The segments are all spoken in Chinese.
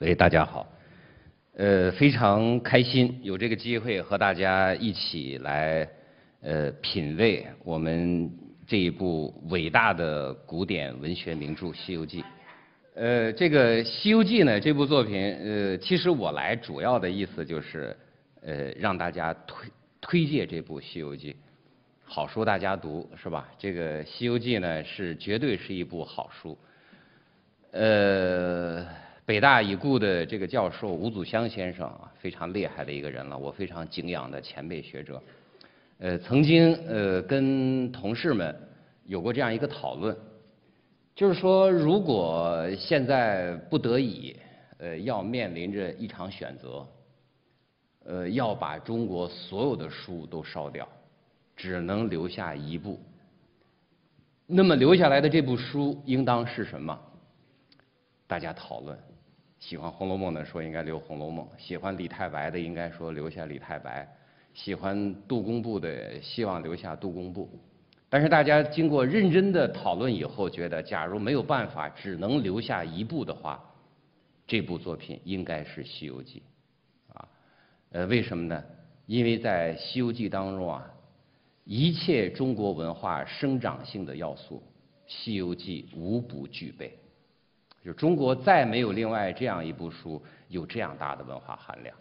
喂，大家好，呃，非常开心有这个机会和大家一起来，呃，品味我们这一部伟大的古典文学名著《西游记》。呃，这个《西游记》呢，这部作品，呃，其实我来主要的意思就是，呃，让大家推推荐这部《西游记》，好书大家读是吧？这个《西游记》呢，是绝对是一部好书，呃。北大已故的这个教授吴祖湘先生啊，非常厉害的一个人了，我非常敬仰的前辈学者。呃，曾经呃跟同事们有过这样一个讨论，就是说，如果现在不得已呃要面临着一场选择，呃要把中国所有的书都烧掉，只能留下一部，那么留下来的这部书应当是什么？大家讨论。喜欢《红楼梦》的说应该留《红楼梦》，喜欢李太白的应该说留下李太白，喜欢杜工部的希望留下杜工部。但是大家经过认真的讨论以后，觉得假如没有办法，只能留下一部的话，这部作品应该是《西游记》。啊，呃，为什么呢？因为在《西游记》当中啊，一切中国文化生长性的要素，《西游记》无不具备。就中国再没有另外这样一部书有这样大的文化含量，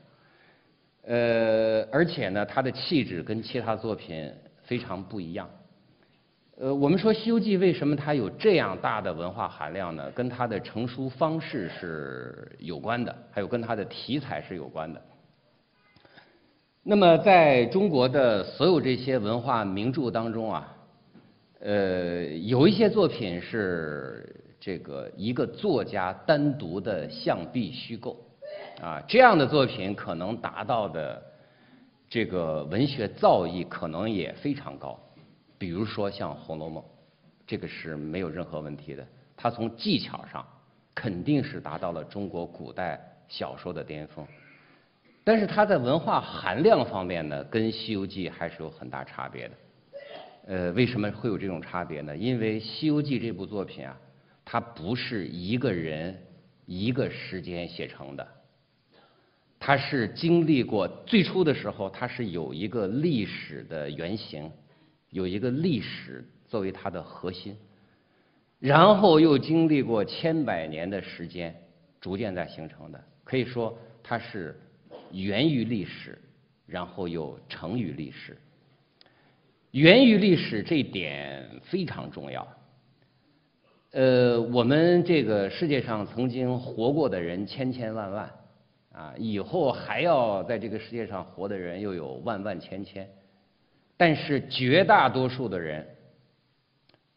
呃，而且呢，它的气质跟其他作品非常不一样。呃，我们说《西游记》为什么它有这样大的文化含量呢？跟它的成书方式是有关的，还有跟它的题材是有关的。那么，在中国的所有这些文化名著当中啊，呃，有一些作品是。这个一个作家单独的象壁虚构，啊，这样的作品可能达到的这个文学造诣可能也非常高，比如说像《红楼梦》，这个是没有任何问题的。它从技巧上肯定是达到了中国古代小说的巅峰，但是它在文化含量方面呢，跟《西游记》还是有很大差别的。呃，为什么会有这种差别呢？因为《西游记》这部作品啊。它不是一个人一个时间写成的，它是经历过最初的时候，它是有一个历史的原型，有一个历史作为它的核心，然后又经历过千百年的时间，逐渐在形成的。可以说，它是源于历史，然后又成于历史。源于历史这一点非常重要。呃，我们这个世界上曾经活过的人千千万万，啊，以后还要在这个世界上活的人又有万万千千，但是绝大多数的人，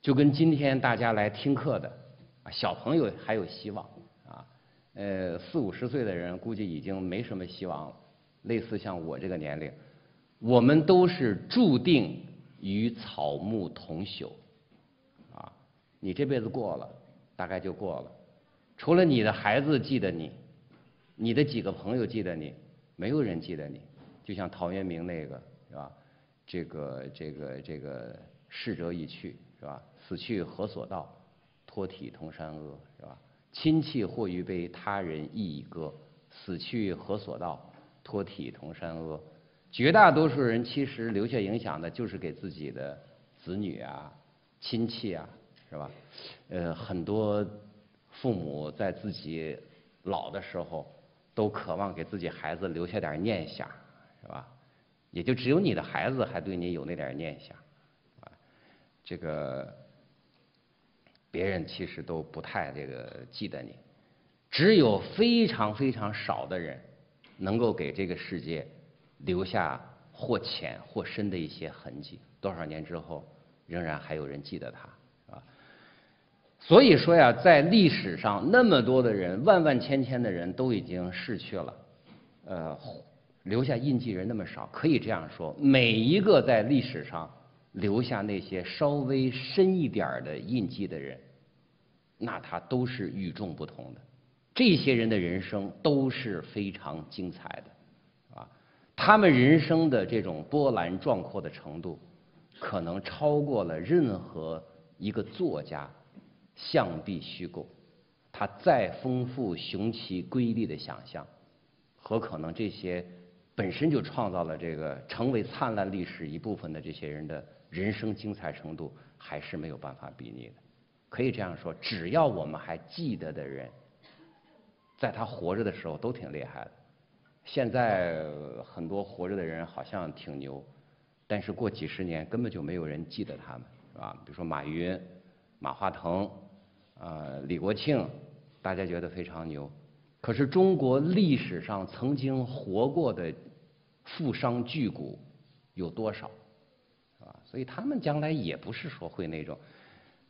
就跟今天大家来听课的啊，小朋友还有希望啊，呃，四五十岁的人估计已经没什么希望了，类似像我这个年龄，我们都是注定与草木同朽。你这辈子过了，大概就过了。除了你的孩子记得你，你的几个朋友记得你，没有人记得你。就像陶渊明那个是吧？这个这个这个逝者已去是吧？死去何所道？托体同山阿是吧？亲戚或余悲，他人亦已歌。死去何所道？托体同山阿。绝大多数人其实留下影响的，就是给自己的子女啊、亲戚啊。是吧？呃，很多父母在自己老的时候，都渴望给自己孩子留下点念想，是吧？也就只有你的孩子还对你有那点念想，啊，这个别人其实都不太这个记得你，只有非常非常少的人，能够给这个世界留下或浅或深的一些痕迹。多少年之后，仍然还有人记得他。所以说呀，在历史上那么多的人，万万千千的人都已经逝去了，呃，留下印记人那么少，可以这样说，每一个在历史上留下那些稍微深一点的印记的人，那他都是与众不同的。这些人的人生都是非常精彩的，啊，他们人生的这种波澜壮阔的程度，可能超过了任何一个作家。象必虚构，他再丰富雄奇瑰丽的想象，和可能这些本身就创造了这个成为灿烂历史一部分的这些人的人生精彩程度，还是没有办法比拟的。可以这样说，只要我们还记得的人，在他活着的时候都挺厉害的。现在很多活着的人好像挺牛，但是过几十年根本就没有人记得他们，是吧？比如说马云、马化腾、呃李国庆，大家觉得非常牛。可是中国历史上曾经活过的富商巨贾有多少？啊，所以他们将来也不是说会那种。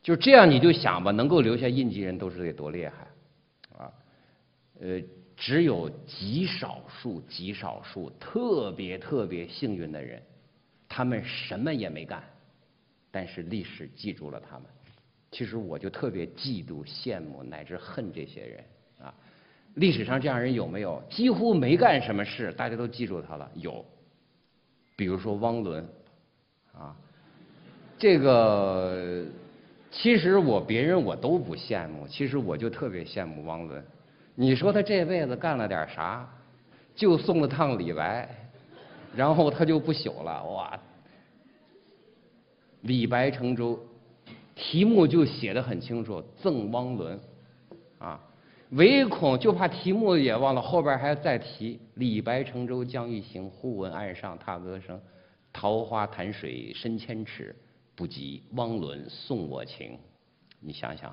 就这样，你就想吧，能够留下印记人都是得多厉害，啊，呃，只有极少数、极少数特别特别幸运的人，他们什么也没干，但是历史记住了他们。其实我就特别嫉妒、羡慕乃至恨这些人啊。历史上这样人有没有？几乎没干什么事，大家都记住他了。有，比如说汪伦，啊，这个。其实我别人我都不羡慕，其实我就特别羡慕汪伦。你说他这辈子干了点啥？就送了趟李白，然后他就不朽了。哇！李白乘舟，题目就写的很清楚，赠汪伦。啊，唯恐就怕题目也忘了，后边还要再提：李白乘舟将欲行，忽闻岸上踏歌声。桃花潭水深千尺。不及汪伦送我情，你想想，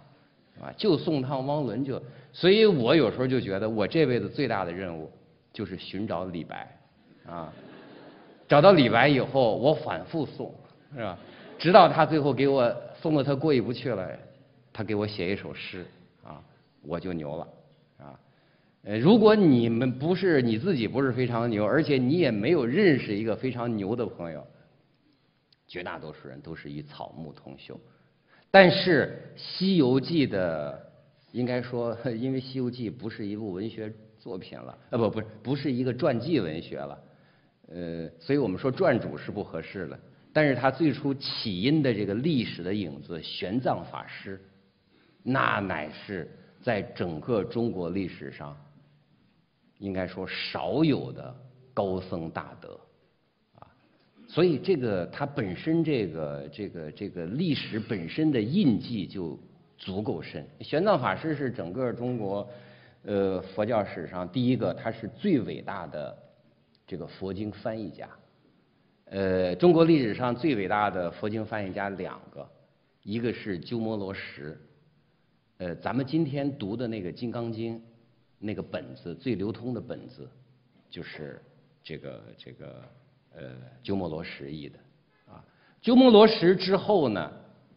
啊，就送趟汪伦就，所以我有时候就觉得，我这辈子最大的任务就是寻找李白，啊，找到李白以后，我反复送，是吧？直到他最后给我送的他过意不去了，他给我写一首诗，啊，我就牛了，啊，呃，如果你们不是你自己不是非常牛，而且你也没有认识一个非常牛的朋友。绝大多数人都是与草木同修，但是《西游记》的应该说，因为《西游记》不是一部文学作品了，啊不不是不是一个传记文学了，呃，所以我们说传主是不合适的。但是他最初起因的这个历史的影子，玄奘法师，那乃是在整个中国历史上，应该说少有的高僧大德。啊所以，这个它本身这个这个这个历史本身的印记就足够深。玄奘法师是整个中国呃佛教史上第一个，他是最伟大的这个佛经翻译家。呃，中国历史上最伟大的佛经翻译家两个，一个是鸠摩罗什。呃，咱们今天读的那个《金刚经》那个本子最流通的本子，就是这个这个。呃，鸠摩罗什译的，啊，鸠摩罗什之后呢，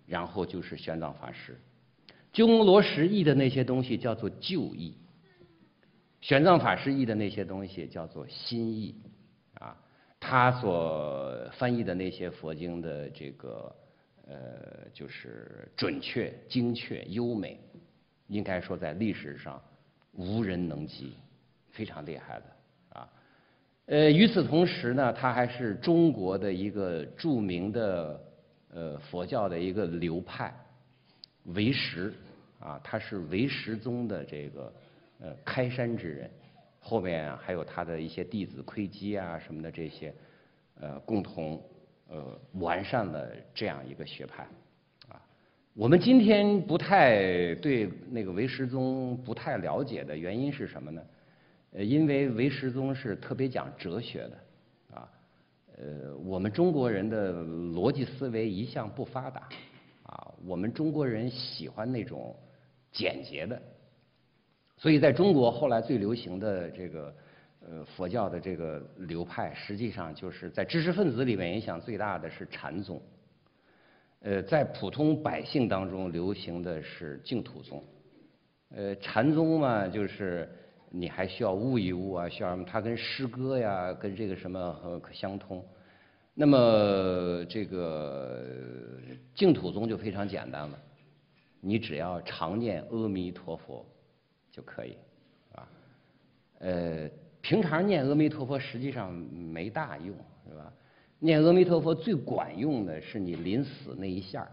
然后就是玄奘法师。鸠摩罗什译的那些东西叫做旧译，玄奘法师译的那些东西叫做新译，他所翻译的那些佛经的这个呃，就是准确、精确、优美，应该说在历史上无人能及，非常厉害的啊。呃，与此同时呢，他还是中国的一个著名的呃佛教的一个流派，唯识啊，他是唯识宗的这个呃开山之人，后面还有他的一些弟子窥基啊什么的这些，呃，共同呃完善了这样一个学派啊。我们今天不太对那个唯识宗不太了解的原因是什么呢？呃，因为唯识宗是特别讲哲学的，啊，呃，我们中国人的逻辑思维一向不发达，啊，我们中国人喜欢那种简洁的，所以在中国后来最流行的这个呃佛教的这个流派，实际上就是在知识分子里面影响最大的是禅宗，呃，在普通百姓当中流行的是净土宗，呃，禅宗嘛就是。你还需要悟一悟啊，需要什么？它跟诗歌呀，跟这个什么可相通。那么这个净土宗就非常简单了，你只要常念阿弥陀佛就可以，啊，呃，平常念阿弥陀佛实际上没大用，是吧？念阿弥陀佛最管用的是你临死那一下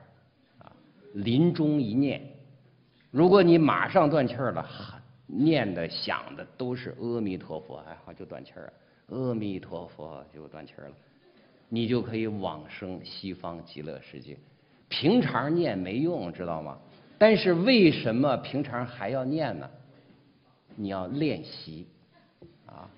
啊，临终一念，如果你马上断气儿了，念的想的都是阿弥陀佛，哎，好就断气儿了。阿弥陀佛就断气儿了，你就可以往生西方极乐世界。平常念没用，知道吗？但是为什么平常还要念呢？你要练习啊，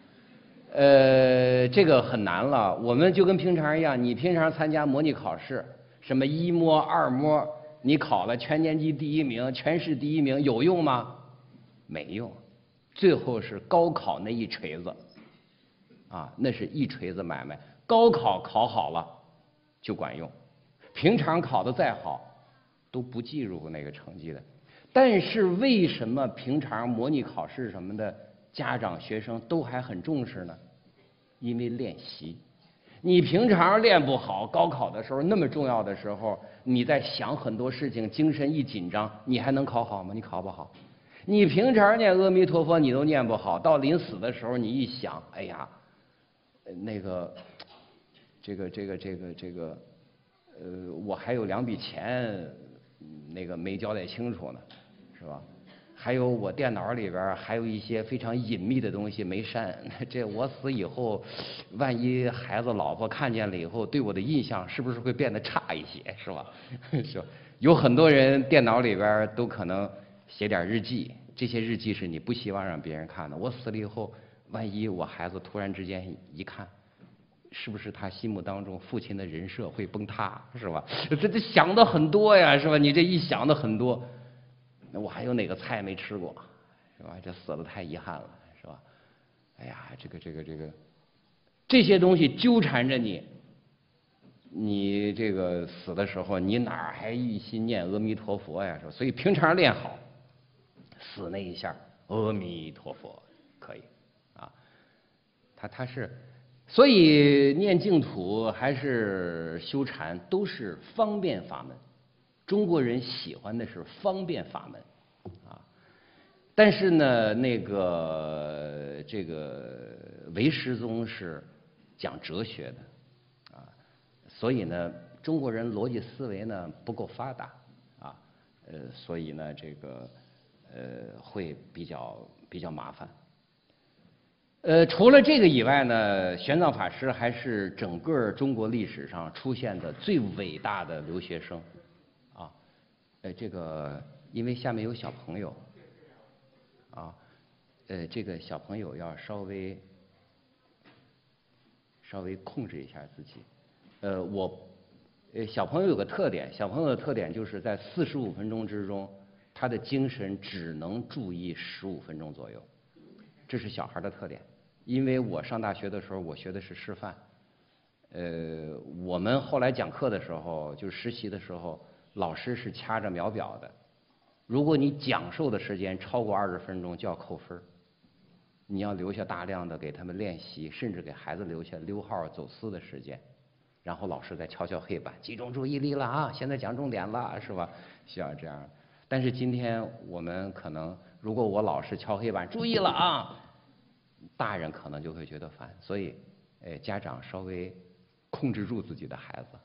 呃，这个很难了。我们就跟平常一样，你平常参加模拟考试，什么一模、二模，你考了全年级第一名、全市第一名，有用吗？没用，最后是高考那一锤子。啊，那是一锤子买卖。高考考好了就管用，平常考的再好都不计入那个成绩的。但是为什么平常模拟考试什么的，家长学生都还很重视呢？因为练习。你平常练不好，高考的时候那么重要的时候，你在想很多事情，精神一紧张，你还能考好吗？你考不好。你平常念阿弥陀佛你都念不好，到临死的时候你一想，哎呀。那个，这个这个这个这个，呃，我还有两笔钱，那个没交代清楚呢，是吧？还有我电脑里边还有一些非常隐秘的东西没删，这我死以后，万一孩子老婆看见了以后，对我的印象是不是会变得差一些，是吧？是吧？有很多人电脑里边都可能写点日记，这些日记是你不希望让别人看的。我死了以后。万一我孩子突然之间一看，是不是他心目当中父亲的人设会崩塌，是吧？这这想的很多呀，是吧？你这一想的很多，那我还有哪个菜没吃过，是吧？这死了太遗憾了，是吧？哎呀，这个这个这个，这些东西纠缠着你，你这个死的时候，你哪还一心念阿弥陀佛呀？是吧？所以平常练好，死那一下，阿弥陀佛可以。啊他他是，所以念净土还是修禅都是方便法门。中国人喜欢的是方便法门，啊，但是呢，那个这个唯识宗是讲哲学的，啊，所以呢，中国人逻辑思维呢不够发达，啊，呃，所以呢，这个呃会比较比较麻烦。呃，除了这个以外呢，玄奘法师还是整个中国历史上出现的最伟大的留学生，呃，这个因为下面有小朋友，啊，呃，这个小朋友要稍微稍微控制一下自己，呃，我，呃，小朋友有个特点，小朋友的特点就是在四十五分钟之中，他的精神只能注意十五分钟左右。这是小孩的特点，因为我上大学的时候，我学的是师范，呃，我们后来讲课的时候，就是实习的时候，老师是掐着秒表的，如果你讲授的时间超过二十分钟，就要扣分你要留下大量的给他们练习，甚至给孩子留下溜号走私的时间，然后老师再敲敲黑板，集中注意力了啊，现在讲重点了，是吧？需要这样。但是今天我们可能。如果我老是敲黑板，注意了啊，大人可能就会觉得烦，所以，哎，家长稍微控制住自己的孩子，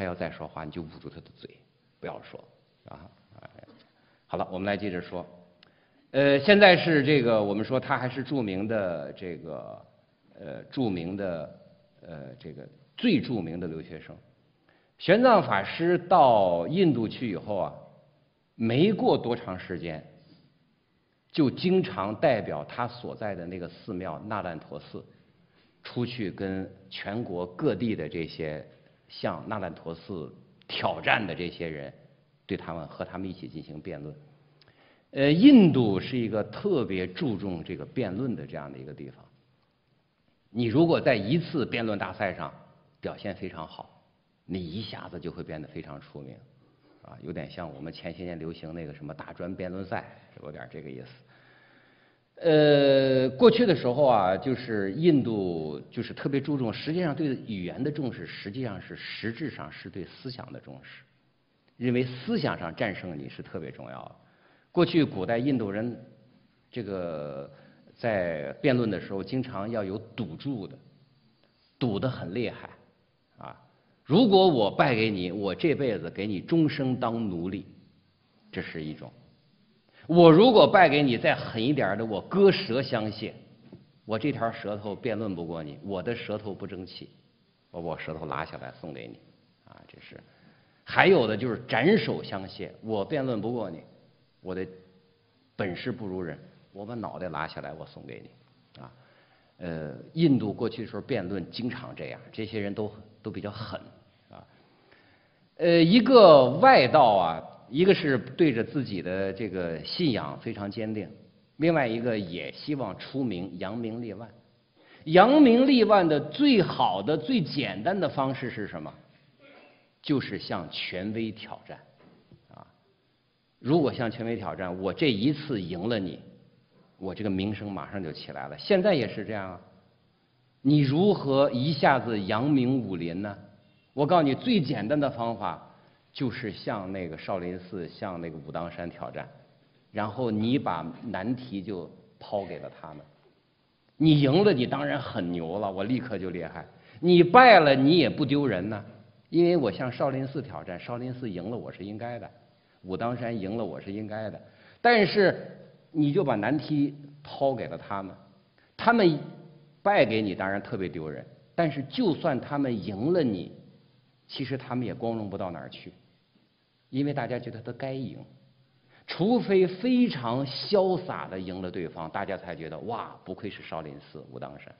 他要再说话，你就捂住他的嘴，不要说，啊，好了，我们来接着说，呃，现在是这个，我们说他还是著名的这个，呃，著名的，呃，这个最著名的留学生，玄奘法师到印度去以后啊，没过多长时间。就经常代表他所在的那个寺庙那烂陀寺，出去跟全国各地的这些向纳兰陀寺挑战的这些人，对他们和他们一起进行辩论。呃，印度是一个特别注重这个辩论的这样的一个地方。你如果在一次辩论大赛上表现非常好，你一下子就会变得非常出名。啊，有点像我们前些年流行那个什么大专辩论赛，有点这个意思。呃，过去的时候啊，就是印度就是特别注重，实际上对语言的重视，实际上是实质上是对思想的重视，认为思想上战胜你是特别重要的。过去古代印度人这个在辩论的时候，经常要有赌注的，赌得很厉害啊。如果我败给你，我这辈子给你终生当奴隶，这是一种。我如果败给你，再狠一点的，我割舌相谢。我这条舌头辩论不过你，我的舌头不争气，我把我舌头拉下来送给你，啊，这是。还有的就是斩首相谢，我辩论不过你，我的本事不如人，我把脑袋拉下来，我送给你，啊，呃，印度过去的时候辩论经常这样，这些人都都比较狠，啊，呃，一个外道啊，一个是对着自己的这个信仰非常坚定。另外一个也希望出名、扬名立万。扬名立万的最好的、最简单的方式是什么？就是向权威挑战。啊，如果向权威挑战，我这一次赢了你，我这个名声马上就起来了。现在也是这样啊。你如何一下子扬名武林呢？我告诉你，最简单的方法就是向那个少林寺、向那个武当山挑战。然后你把难题就抛给了他们，你赢了，你当然很牛了，我立刻就厉害。你败了，你也不丢人呢，因为我向少林寺挑战，少林寺赢了我是应该的，武当山赢了我是应该的。但是你就把难题抛给了他们，他们败给你当然特别丢人，但是就算他们赢了你，其实他们也光荣不到哪儿去，因为大家觉得他该赢。除非非常潇洒的赢了对方，大家才觉得哇，不愧是少林寺武当山。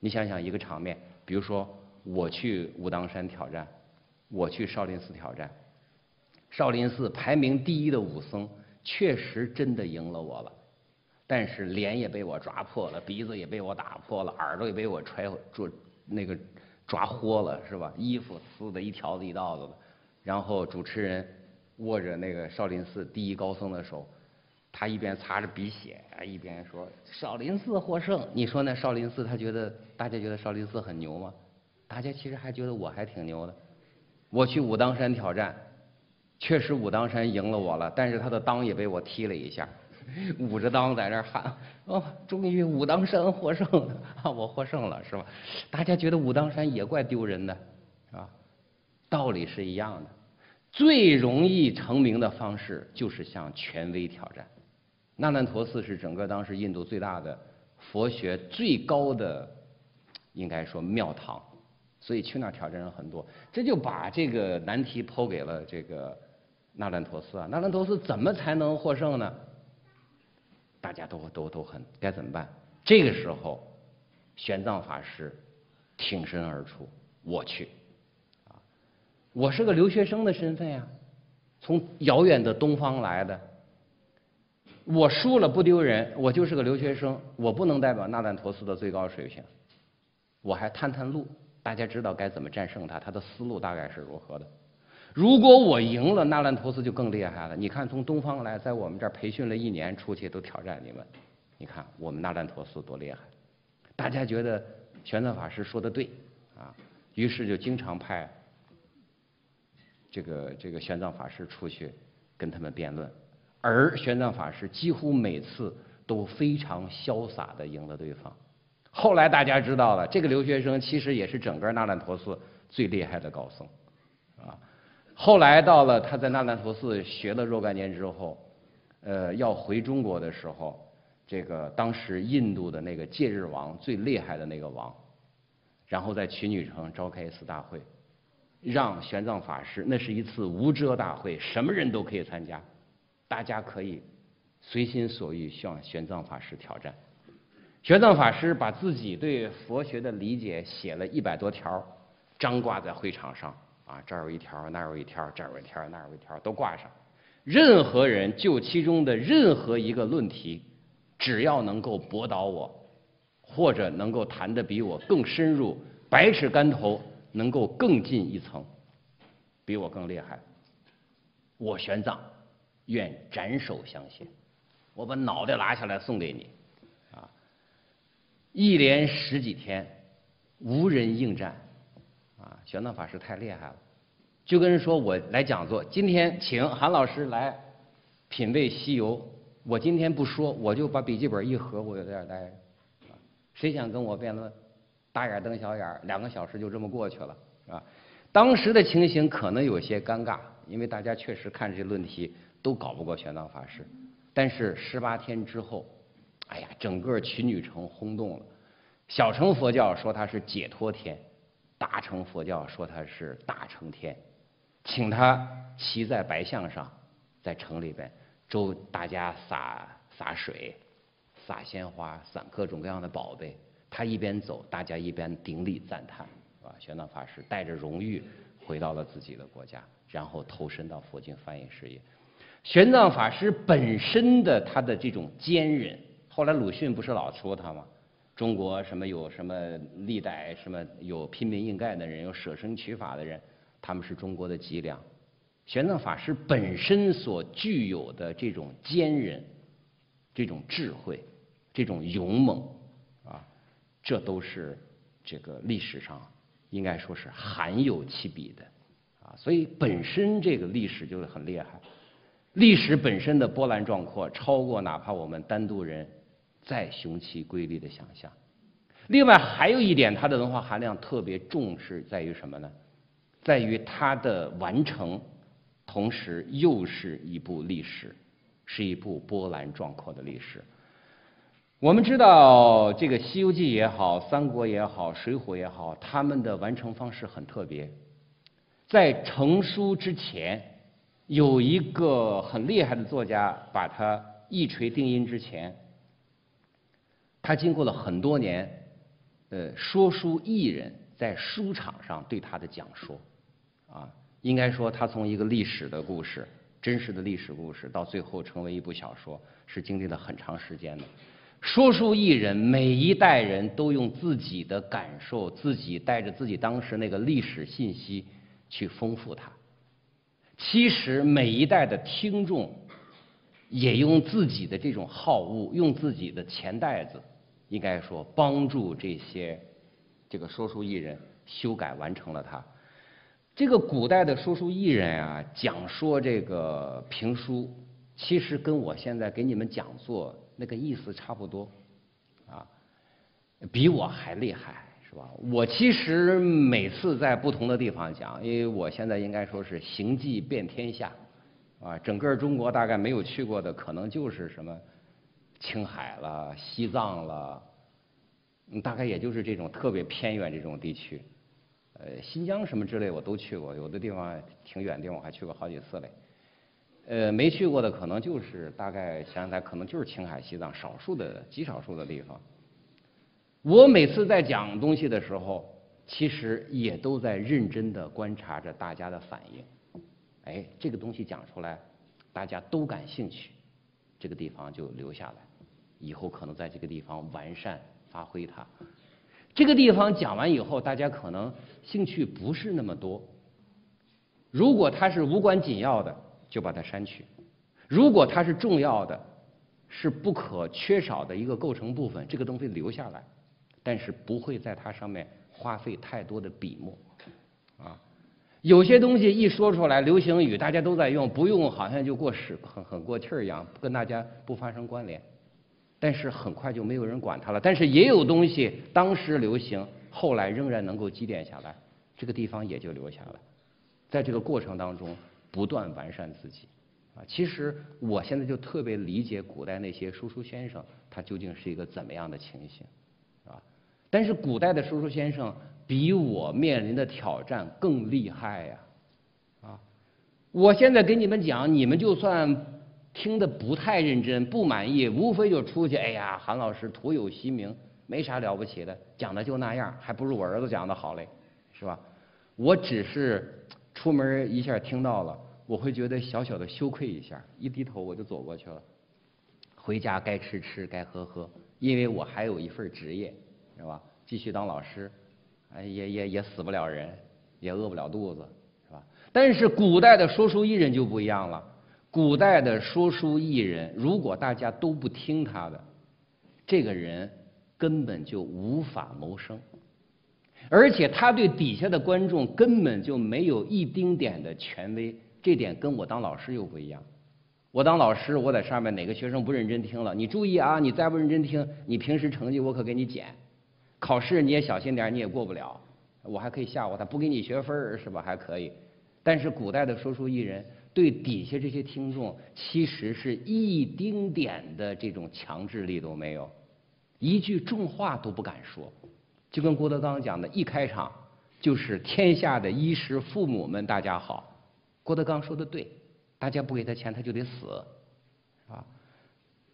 你想想一个场面，比如说我去武当山挑战，我去少林寺挑战，少林寺排名第一的武僧确实真的赢了我了，但是脸也被我抓破了，鼻子也被我打破了，耳朵也被我揣住那个抓豁了，是吧？衣服撕的一条子一道子的，然后主持人。握着那个少林寺第一高僧的手，他一边擦着鼻血，一边说：“少林寺获胜。”你说那少林寺他觉得大家觉得少林寺很牛吗？大家其实还觉得我还挺牛的。我去武当山挑战，确实武当山赢了我了，但是他的裆也被我踢了一下，捂着裆在那喊：“哦，终于武当山获胜了，我获胜了，是吧？”大家觉得武当山也怪丢人的，啊，道理是一样的。最容易成名的方式就是向权威挑战。那烂陀寺是整个当时印度最大的佛学最高的，应该说庙堂，所以去那儿挑战人很多。这就把这个难题抛给了这个那烂陀寺啊。那烂陀寺怎么才能获胜呢？大家都都都很该怎么办？这个时候，玄奘法师挺身而出，我去。啊我是个留学生的身份呀，从遥远的东方来的。我输了不丢人，我就是个留学生，我不能代表那烂陀寺的最高水平。我还探探路，大家知道该怎么战胜他，他的思路大概是如何的。如果我赢了，那烂陀寺就更厉害了。你看，从东方来，在我们这儿培训了一年，出去都挑战你们。你看我们那烂陀寺多厉害！大家觉得玄奘法师说的对啊，于是就经常派。这个这个玄奘法师出去跟他们辩论，而玄奘法师几乎每次都非常潇洒的赢了对方。后来大家知道了，这个留学生其实也是整个那烂陀寺最厉害的高僧，后来到了他在那烂陀寺学了若干年之后，呃，要回中国的时候，这个当时印度的那个戒日王最厉害的那个王，然后在曲女城召开一次大会。让玄奘法师，那是一次无遮大会，什么人都可以参加，大家可以随心所欲向玄奘法师挑战。玄奘法师把自己对佛学的理解写了一百多条，张挂在会场上，啊，这儿有一条，那儿有一条，这儿有一条，那儿有一条，都挂上。任何人就其中的任何一个论题，只要能够驳倒我，或者能够谈得比我更深入，百尺竿头。能够更进一层，比我更厉害，我玄奘愿斩首相谢，我把脑袋拿下来送给你，啊！一连十几天无人应战，玄奘法师太厉害了，就跟人说我来讲座，今天请韩老师来品味西游，我今天不说，我就把笔记本一合，我就在这待着，谁想跟我辩论？大眼瞪小眼，两个小时就这么过去了，是吧？当时的情形可能有些尴尬，因为大家确实看这些论题都搞不过玄奘法师。但是十八天之后，哎呀，整个曲女城轰动了。小乘佛教说他是解脱天，大乘佛教说他是大乘天，请他骑在白象上，在城里边周大家洒洒水、撒鲜花、撒各种各样的宝贝。他一边走，大家一边顶礼赞叹，啊，玄奘法师带着荣誉回到了自己的国家，然后投身到佛经翻译事业。玄奘法师本身的他的这种坚韧，后来鲁迅不是老说他吗？中国什么有什么历代什么有拼命硬干的人，有舍身取法的人，他们是中国的脊梁。玄奘法师本身所具有的这种坚韧、这种智慧、这种勇猛，啊，这都是这个历史上应该说是罕有其比的，啊，所以本身这个历史就是很厉害，历史本身的波澜壮阔，超过哪怕我们单独人。再雄奇瑰丽的想象。另外还有一点，它的文化含量特别重视在于什么呢？在于它的完成，同时又是一部历史，是一部波澜壮阔的历史。我们知道，这个《西游记》也好，《三国》也好，《水浒》也好，他们的完成方式很特别。在成书之前，有一个很厉害的作家把它一锤定音之前。他经过了很多年，呃，说书艺人，在书场上对他的讲说，啊，应该说他从一个历史的故事，真实的历史故事，到最后成为一部小说，是经历了很长时间的。说书艺人每一代人都用自己的感受，自己带着自己当时那个历史信息去丰富它。其实每一代的听众也用自己的这种好恶，用自己的钱袋子。应该说，帮助这些这个说书艺人修改完成了它。这个古代的说书艺人啊，讲说这个评书，其实跟我现在给你们讲座那个意思差不多，啊，比我还厉害，是吧？我其实每次在不同的地方讲，因为我现在应该说是行迹遍天下，啊，整个中国大概没有去过的，可能就是什么。青海了，西藏了，嗯，大概也就是这种特别偏远这种地区，呃，新疆什么之类我都去过，有的地方挺远的地方我还去过好几次嘞，呃，没去过的可能就是大概想想来可能就是青海、西藏少数的极少数的地方。我每次在讲东西的时候，其实也都在认真的观察着大家的反应，哎，这个东西讲出来，大家都感兴趣，这个地方就留下来。以后可能在这个地方完善发挥它。这个地方讲完以后，大家可能兴趣不是那么多。如果它是无关紧要的，就把它删去；如果它是重要的，是不可缺少的一个构成部分，这个东西留下来，但是不会在它上面花费太多的笔墨。啊，有些东西一说出来，流行语大家都在用，不用好像就过时，很很过气儿一样，跟大家不发生关联。但是很快就没有人管它了。但是也有东西当时流行，后来仍然能够积淀下来，这个地方也就留下了。在这个过程当中，不断完善自己。啊，其实我现在就特别理解古代那些说书先生，他究竟是一个怎么样的情形，啊？但是古代的说书先生比我面临的挑战更厉害呀，啊！我现在给你们讲，你们就算。听得不太认真，不满意，无非就出去。哎呀，韩老师徒有其名，没啥了不起的，讲的就那样，还不如我儿子讲的好嘞，是吧？我只是出门一下听到了，我会觉得小小的羞愧一下，一低头我就走过去了。回家该吃吃，该喝喝，因为我还有一份职业，是吧？继续当老师，哎也也也死不了人，也饿不了肚子，是吧？但是古代的说书艺人就不一样了。古代的说书艺人，如果大家都不听他的，这个人根本就无法谋生，而且他对底下的观众根本就没有一丁点的权威。这点跟我当老师又不一样。我当老师，我在上面哪个学生不认真听了，你注意啊！你再不认真听，你平时成绩我可给你减，考试你也小心点，你也过不了。我还可以吓唬他，不给你学分是吧？还可以。但是古代的说书艺人对底下这些听众，其实是一丁点的这种强制力都没有，一句重话都不敢说。就跟郭德纲讲的，一开场就是天下的衣食父母们，大家好。郭德纲说的对，大家不给他钱，他就得死，啊。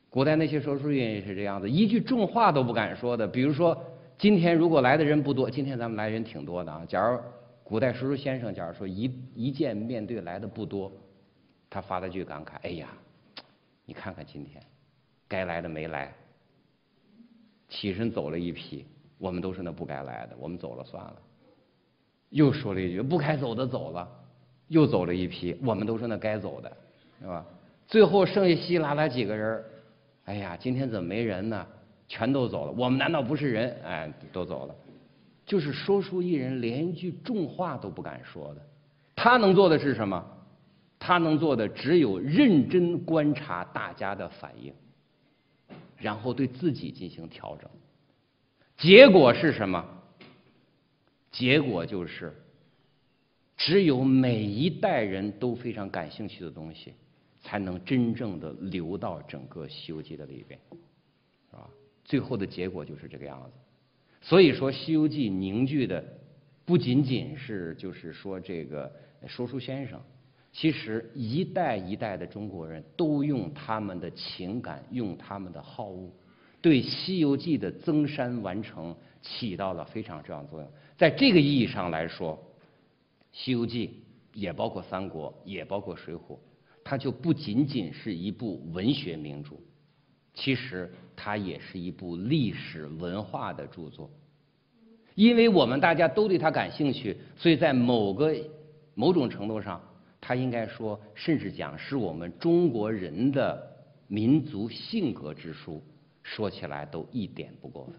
古代那些说书艺人也是这样子，一句重话都不敢说的。比如说，今天如果来的人不多，今天咱们来人挺多的啊。假如古代说书先生，假如说一一见面对来的不多，他发了句感慨：“哎呀，你看看今天，该来的没来，起身走了一批。”我们都是那不该来的，我们走了算了。又说了一句不该走的走了，又走了一批，我们都是那该走的，是吧？最后剩下稀拉拉几个人哎呀，今天怎么没人呢？全都走了，我们难道不是人？哎，都走了。就是说书艺人连一句重话都不敢说的，他能做的是什么？他能做的只有认真观察大家的反应，然后对自己进行调整。结果是什么？结果就是，只有每一代人都非常感兴趣的东西，才能真正的流到整个《西游记》的里边，最后的结果就是这个样子。所以说，《西游记》凝聚的不仅仅是就是说这个说书先生，其实一代一代的中国人都用他们的情感，用他们的好恶。对《西游记》的增删完成起到了非常重要的作用。在这个意义上来说，《西游记》也包括《三国》，也包括《水浒》，它就不仅仅是一部文学名著，其实它也是一部历史文化的著作。因为我们大家都对它感兴趣，所以在某个某种程度上，它应该说，甚至讲是我们中国人的民族性格之书。说起来都一点不过分，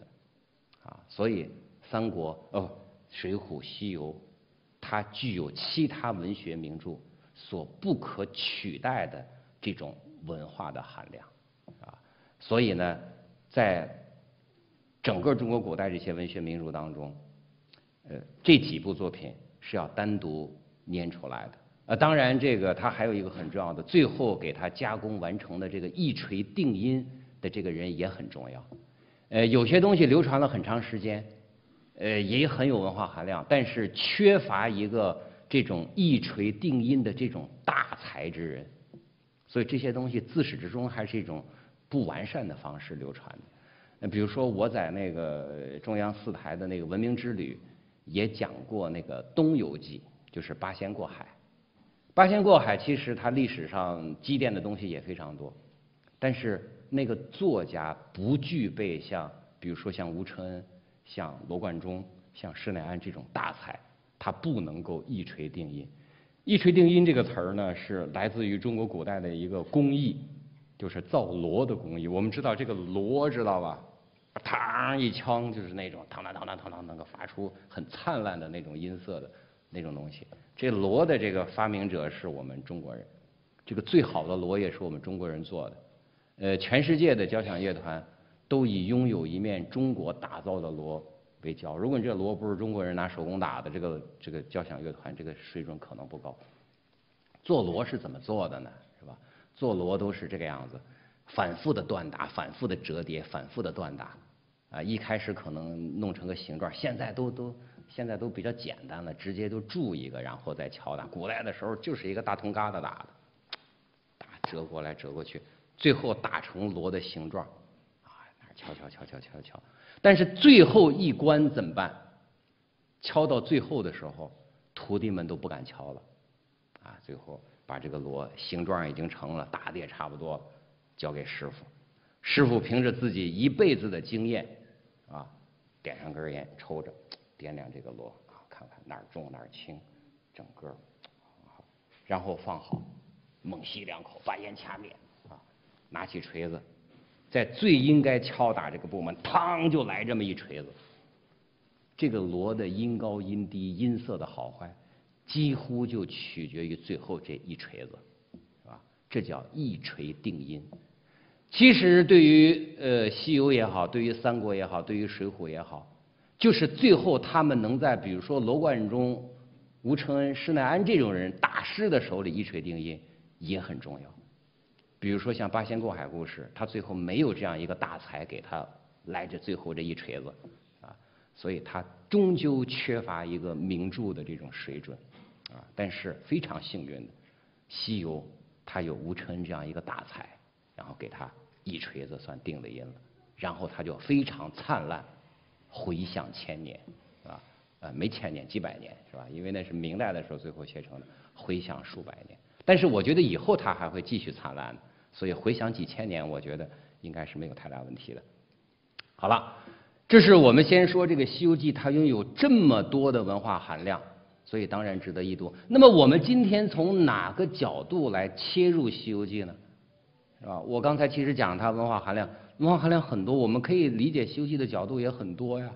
啊，所以三国哦，水浒、西游，它具有其他文学名著所不可取代的这种文化的含量，啊，所以呢，在整个中国古代这些文学名著当中，呃，这几部作品是要单独拈出来的，呃，当然这个它还有一个很重要的，最后给它加工完成的这个一锤定音。的这个人也很重要，呃，有些东西流传了很长时间，呃，也很有文化含量，但是缺乏一个这种一锤定音的这种大才之人，所以这些东西自始至终还是一种不完善的方式流传的。那比如说我在那个中央四台的那个文明之旅也讲过那个东游记，就是八仙过海。八仙过海其实它历史上积淀的东西也非常多，但是。那个作家不具备像，比如说像吴承恩、像罗贯中、像施耐庵这种大才，他不能够一锤定音。一锤定音这个词儿呢，是来自于中国古代的一个工艺，就是造锣的工艺。我们知道这个锣，知道吧？嘡一敲就是那种当当当当当当，能够发出很灿烂的那种音色的那种东西。这锣的这个发明者是我们中国人，这个最好的锣也是我们中国人做的。呃，全世界的交响乐团都以拥有一面中国打造的锣为骄傲。如果你这锣不是中国人拿手工打的，这个这个交响乐团这个水准可能不高。做锣是怎么做的呢？做锣都是这个样子，反复的锻打，反复的折叠，反复的锻打。啊，一开始可能弄成个形状，现在都都现在都比较简单了，直接就铸一个，然后再敲打。古代的时候就是一个大铜疙瘩打的，打折过来折过去。最后打成锣的形状，啊，敲敲敲敲敲敲，但是最后一关怎么办？敲到最后的时候，徒弟们都不敢敲了，啊，最后把这个锣形状已经成了，打的也差不多了，交给师傅。师傅凭着自己一辈子的经验，啊，点上根烟抽着，掂量这个锣，啊，看看哪儿重哪儿轻，整个，然后放好，猛吸两口，把烟掐灭。啊拿起锤子，在最应该敲打这个部门，嘡就来这么一锤子。这个锣的音高、音低、音色的好坏，几乎就取决于最后这一锤子，是吧？这叫一锤定音。其实对于呃西游也好，对于三国也好，对于水浒也好，就是最后他们能在比如说罗贯中吴承恩、施耐庵这种人大师的手里一锤定音也很重要。比如说像八仙过海故事，他最后没有这样一个大才给他来这最后这一锤子，啊，所以他终究缺乏一个名著的这种水准，啊，但是非常幸运的，西游他有吴承恩这样一个大才，然后给他一锤子算定了音了，然后他就非常灿烂，回响千年，啊，呃，没千年几百年是吧？因为那是明代的时候最后写成的，回响数百年。但是我觉得以后他还会继续灿烂的。所以回想几千年，我觉得应该是没有太大问题的。好了，这是我们先说这个《西游记》，它拥有这么多的文化含量，所以当然值得一读。那么我们今天从哪个角度来切入《西游记》呢？是吧？我刚才其实讲它文化含量，文化含量很多，我们可以理解《西游记》的角度也很多呀，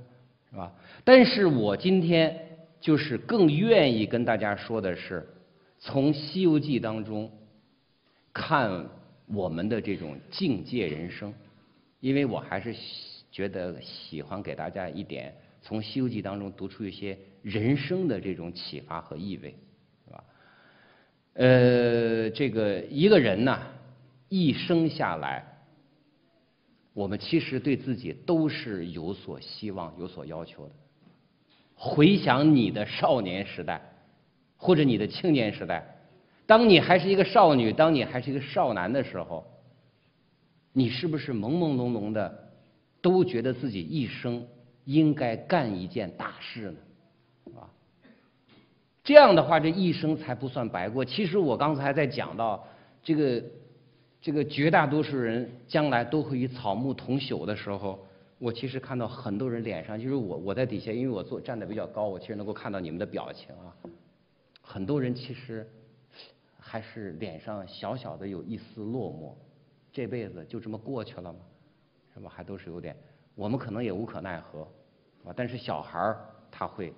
是吧？但是我今天就是更愿意跟大家说的是，从《西游记》当中看。我们的这种境界人生，因为我还是觉得喜欢给大家一点从《西游记》当中读出一些人生的这种启发和意味，是吧？呃，这个一个人呢，一生下来，我们其实对自己都是有所希望、有所要求的。回想你的少年时代，或者你的青年时代。当你还是一个少女，当你还是一个少男的时候，你是不是朦朦胧胧的，都觉得自己一生应该干一件大事呢？啊，这样的话，这一生才不算白过。其实我刚才在讲到这个这个绝大多数人将来都会与草木同朽的时候，我其实看到很多人脸上，就是我我在底下，因为我坐站的比较高，我其实能够看到你们的表情啊。很多人其实。还是脸上小小的有一丝落寞，这辈子就这么过去了吗？是吧？还都是有点，我们可能也无可奈何，啊！但是小孩儿他会，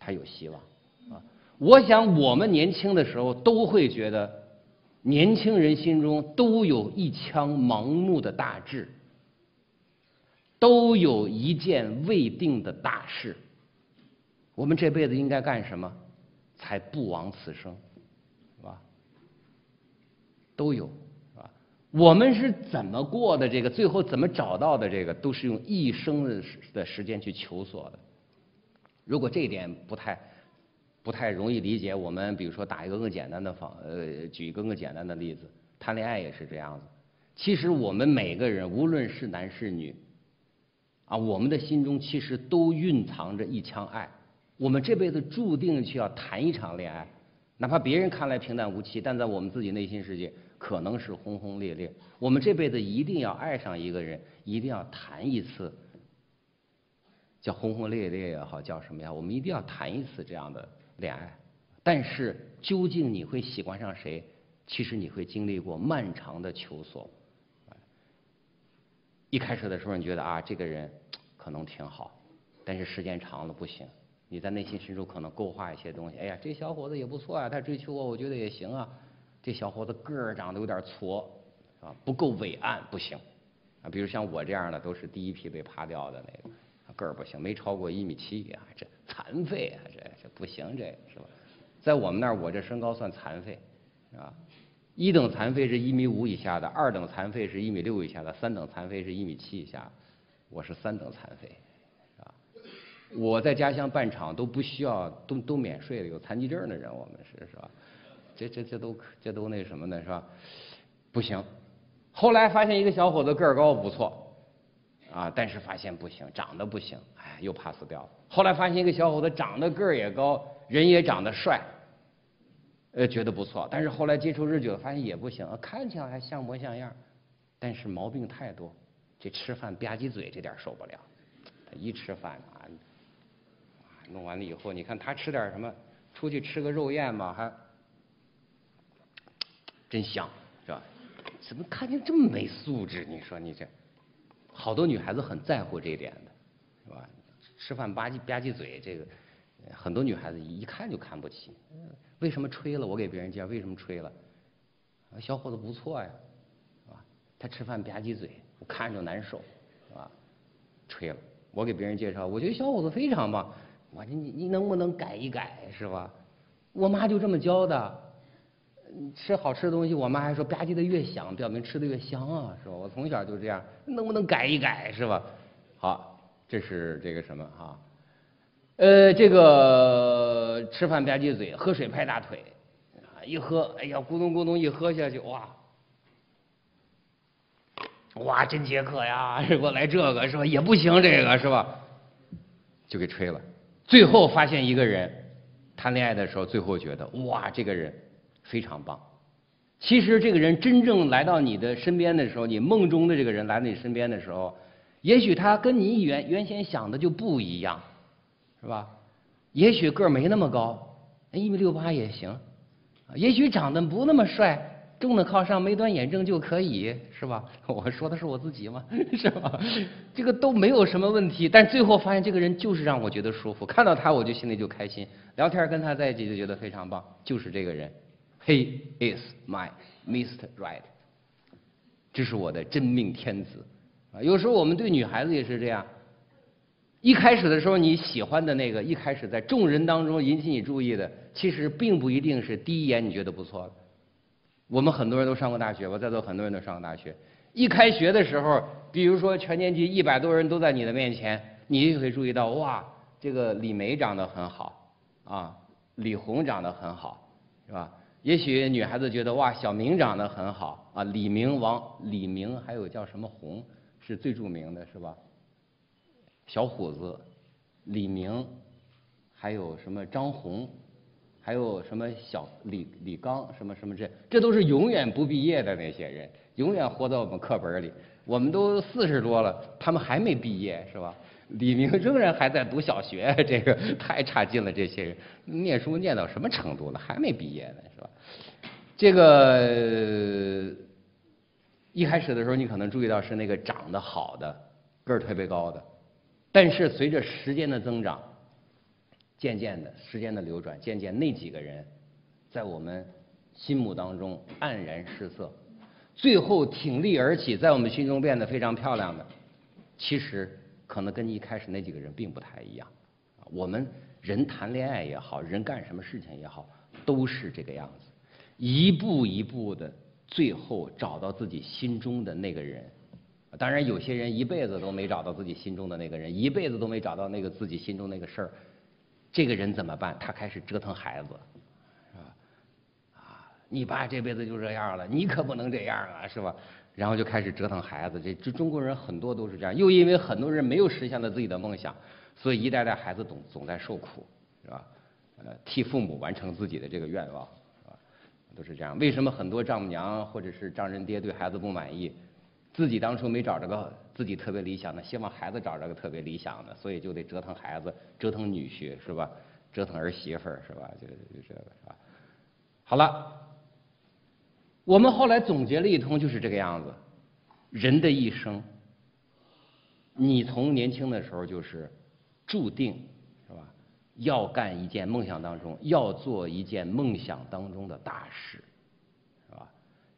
他有希望，啊！我想我们年轻的时候都会觉得，年轻人心中都有一腔盲目的大志，都有一件未定的大事。我们这辈子应该干什么，才不枉此生？都有，我们是怎么过的？这个最后怎么找到的？这个都是用一生的的时间去求索的。如果这一点不太不太容易理解，我们比如说打一个更简单的方，呃，举一个更简单的例子，谈恋爱也是这样子。其实我们每个人，无论是男是女，啊，我们的心中其实都蕴藏着一腔爱。我们这辈子注定去要谈一场恋爱，哪怕别人看来平淡无奇，但在我们自己内心世界。可能是轰轰烈烈，我们这辈子一定要爱上一个人，一定要谈一次，叫轰轰烈烈也好，叫什么呀？我们一定要谈一次这样的恋爱。但是究竟你会喜欢上谁？其实你会经历过漫长的求索。一开始的时候，你觉得啊，这个人 可能挺好，但是时间长了不行。你在内心深处可能勾画一些东西。哎呀，这小伙子也不错啊，他追求我，我觉得也行啊。这小伙子个儿长得有点矬，啊，不够伟岸，不行，啊，比如像我这样的都是第一批被扒掉的那个，个儿不行，没超过一米七啊，这残废啊，这这不行，这是吧？在我们那儿，我这身高算残废，啊，一等残废是一米五以下的，二等残废是一米六以下的，三等残废是一米七以下，我是三等残废，啊，我在家乡办厂都不需要，都都免税的，有残疾证的人我们是是吧？这这这都这都那什么呢是吧？不行，后来发现一个小伙子个儿高不错，啊，但是发现不行，长得不行，哎，又 pass 掉了。后来发现一个小伙子长得个儿也高，人也长得帅，呃，觉得不错，但是后来接触日久，发现也不行，看起来还像模像样，但是毛病太多，这吃饭吧唧嘴这点受不了，他一吃饭啊，弄完了以后，你看他吃点什么，出去吃个肉宴吧，还。真香，是吧？怎么看见这么没素质？你说你这，好多女孩子很在乎这一点的，是吧？吃饭吧唧吧唧嘴，这个很多女孩子一看就看不起。为什么吹了？我给别人介绍为什么吹了？小伙子不错呀，是吧？他吃饭吧唧嘴，我看着难受，是吧？吹了。我给别人介绍，我觉得小伙子非常棒。我说你你能不能改一改，是吧？我妈就这么教的。吃好吃的东西，我妈还说吧唧的越响，表明吃的越香啊，是吧？我从小就这样，能不能改一改，是吧？好，这是这个什么哈？呃，这个吃饭吧唧嘴，喝水拍大腿，啊，一喝，哎呀，咕咚咕咚一喝下去，哇，哇，真解渴呀！给我来这个是吧？也不行，这个是吧？就给吹了。最后发现一个人谈恋爱的时候，最后觉得哇，这个人。非常棒。其实这个人真正来到你的身边的时候，你梦中的这个人来到你身边的时候，也许他跟你原原先想的就不一样，是吧？也许个儿没那么高，一米六八也行。也许长得不那么帅，中等靠上没端眼正就可以，是吧？我说的是我自己吗？是吧？这个都没有什么问题。但最后发现这个人就是让我觉得舒服，看到他我就心里就开心，聊天跟他在一起就觉得非常棒，就是这个人。He is my Mr. Right，这是我的真命天子啊！有时候我们对女孩子也是这样，一开始的时候你喜欢的那个，一开始在众人当中引起你注意的，其实并不一定是第一眼你觉得不错的。我们很多人都上过大学吧，在座很多人都上过大学。一开学的时候，比如说全年级一百多人都在你的面前，你就会注意到，哇，这个李梅长得很好啊，李红长得很好，是吧？也许女孩子觉得哇，小明长得很好啊，李明、王李明，还有叫什么红，是最著名的是吧？小虎子，李明，还有什么张红，还有什么小李李刚，什么什么这，这都是永远不毕业的那些人，永远活在我们课本里。我们都四十多了，他们还没毕业是吧？李明仍然还在读小学，这个 太差劲了。这些人念书念到什么程度了，还没毕业呢，是吧？这个一开始的时候，你可能注意到是那个长得好的，个儿特别高的。但是随着时间的增长，渐渐的，时间的流转，渐渐那几个人，在我们心目当中黯然失色，最后挺立而起，在我们心中变得非常漂亮的，其实。可能跟一开始那几个人并不太一样，我们人谈恋爱也好，人干什么事情也好，都是这个样子，一步一步的，最后找到自己心中的那个人。当然，有些人一辈子都没找到自己心中的那个人，一辈子都没找到那个自己心中那个事儿，这个人怎么办？他开始折腾孩子，是吧？啊，你爸这辈子就这样了，你可不能这样啊，是吧？然后就开始折腾孩子，这这中国人很多都是这样。又因为很多人没有实现了自己的梦想，所以一代代孩子总总在受苦，是吧？呃，替父母完成自己的这个愿望，是吧？都是这样。为什么很多丈母娘或者是丈人爹对孩子不满意？自己当初没找着个自己特别理想的，希望孩子找着个特别理想的，所以就得折腾孩子，折腾女婿，是吧？折腾儿媳妇儿，是吧？就就这个，是吧？好了。我们后来总结了一通，就是这个样子。人的一生，你从年轻的时候就是注定，是吧？要干一件梦想当中，要做一件梦想当中的大事，是吧？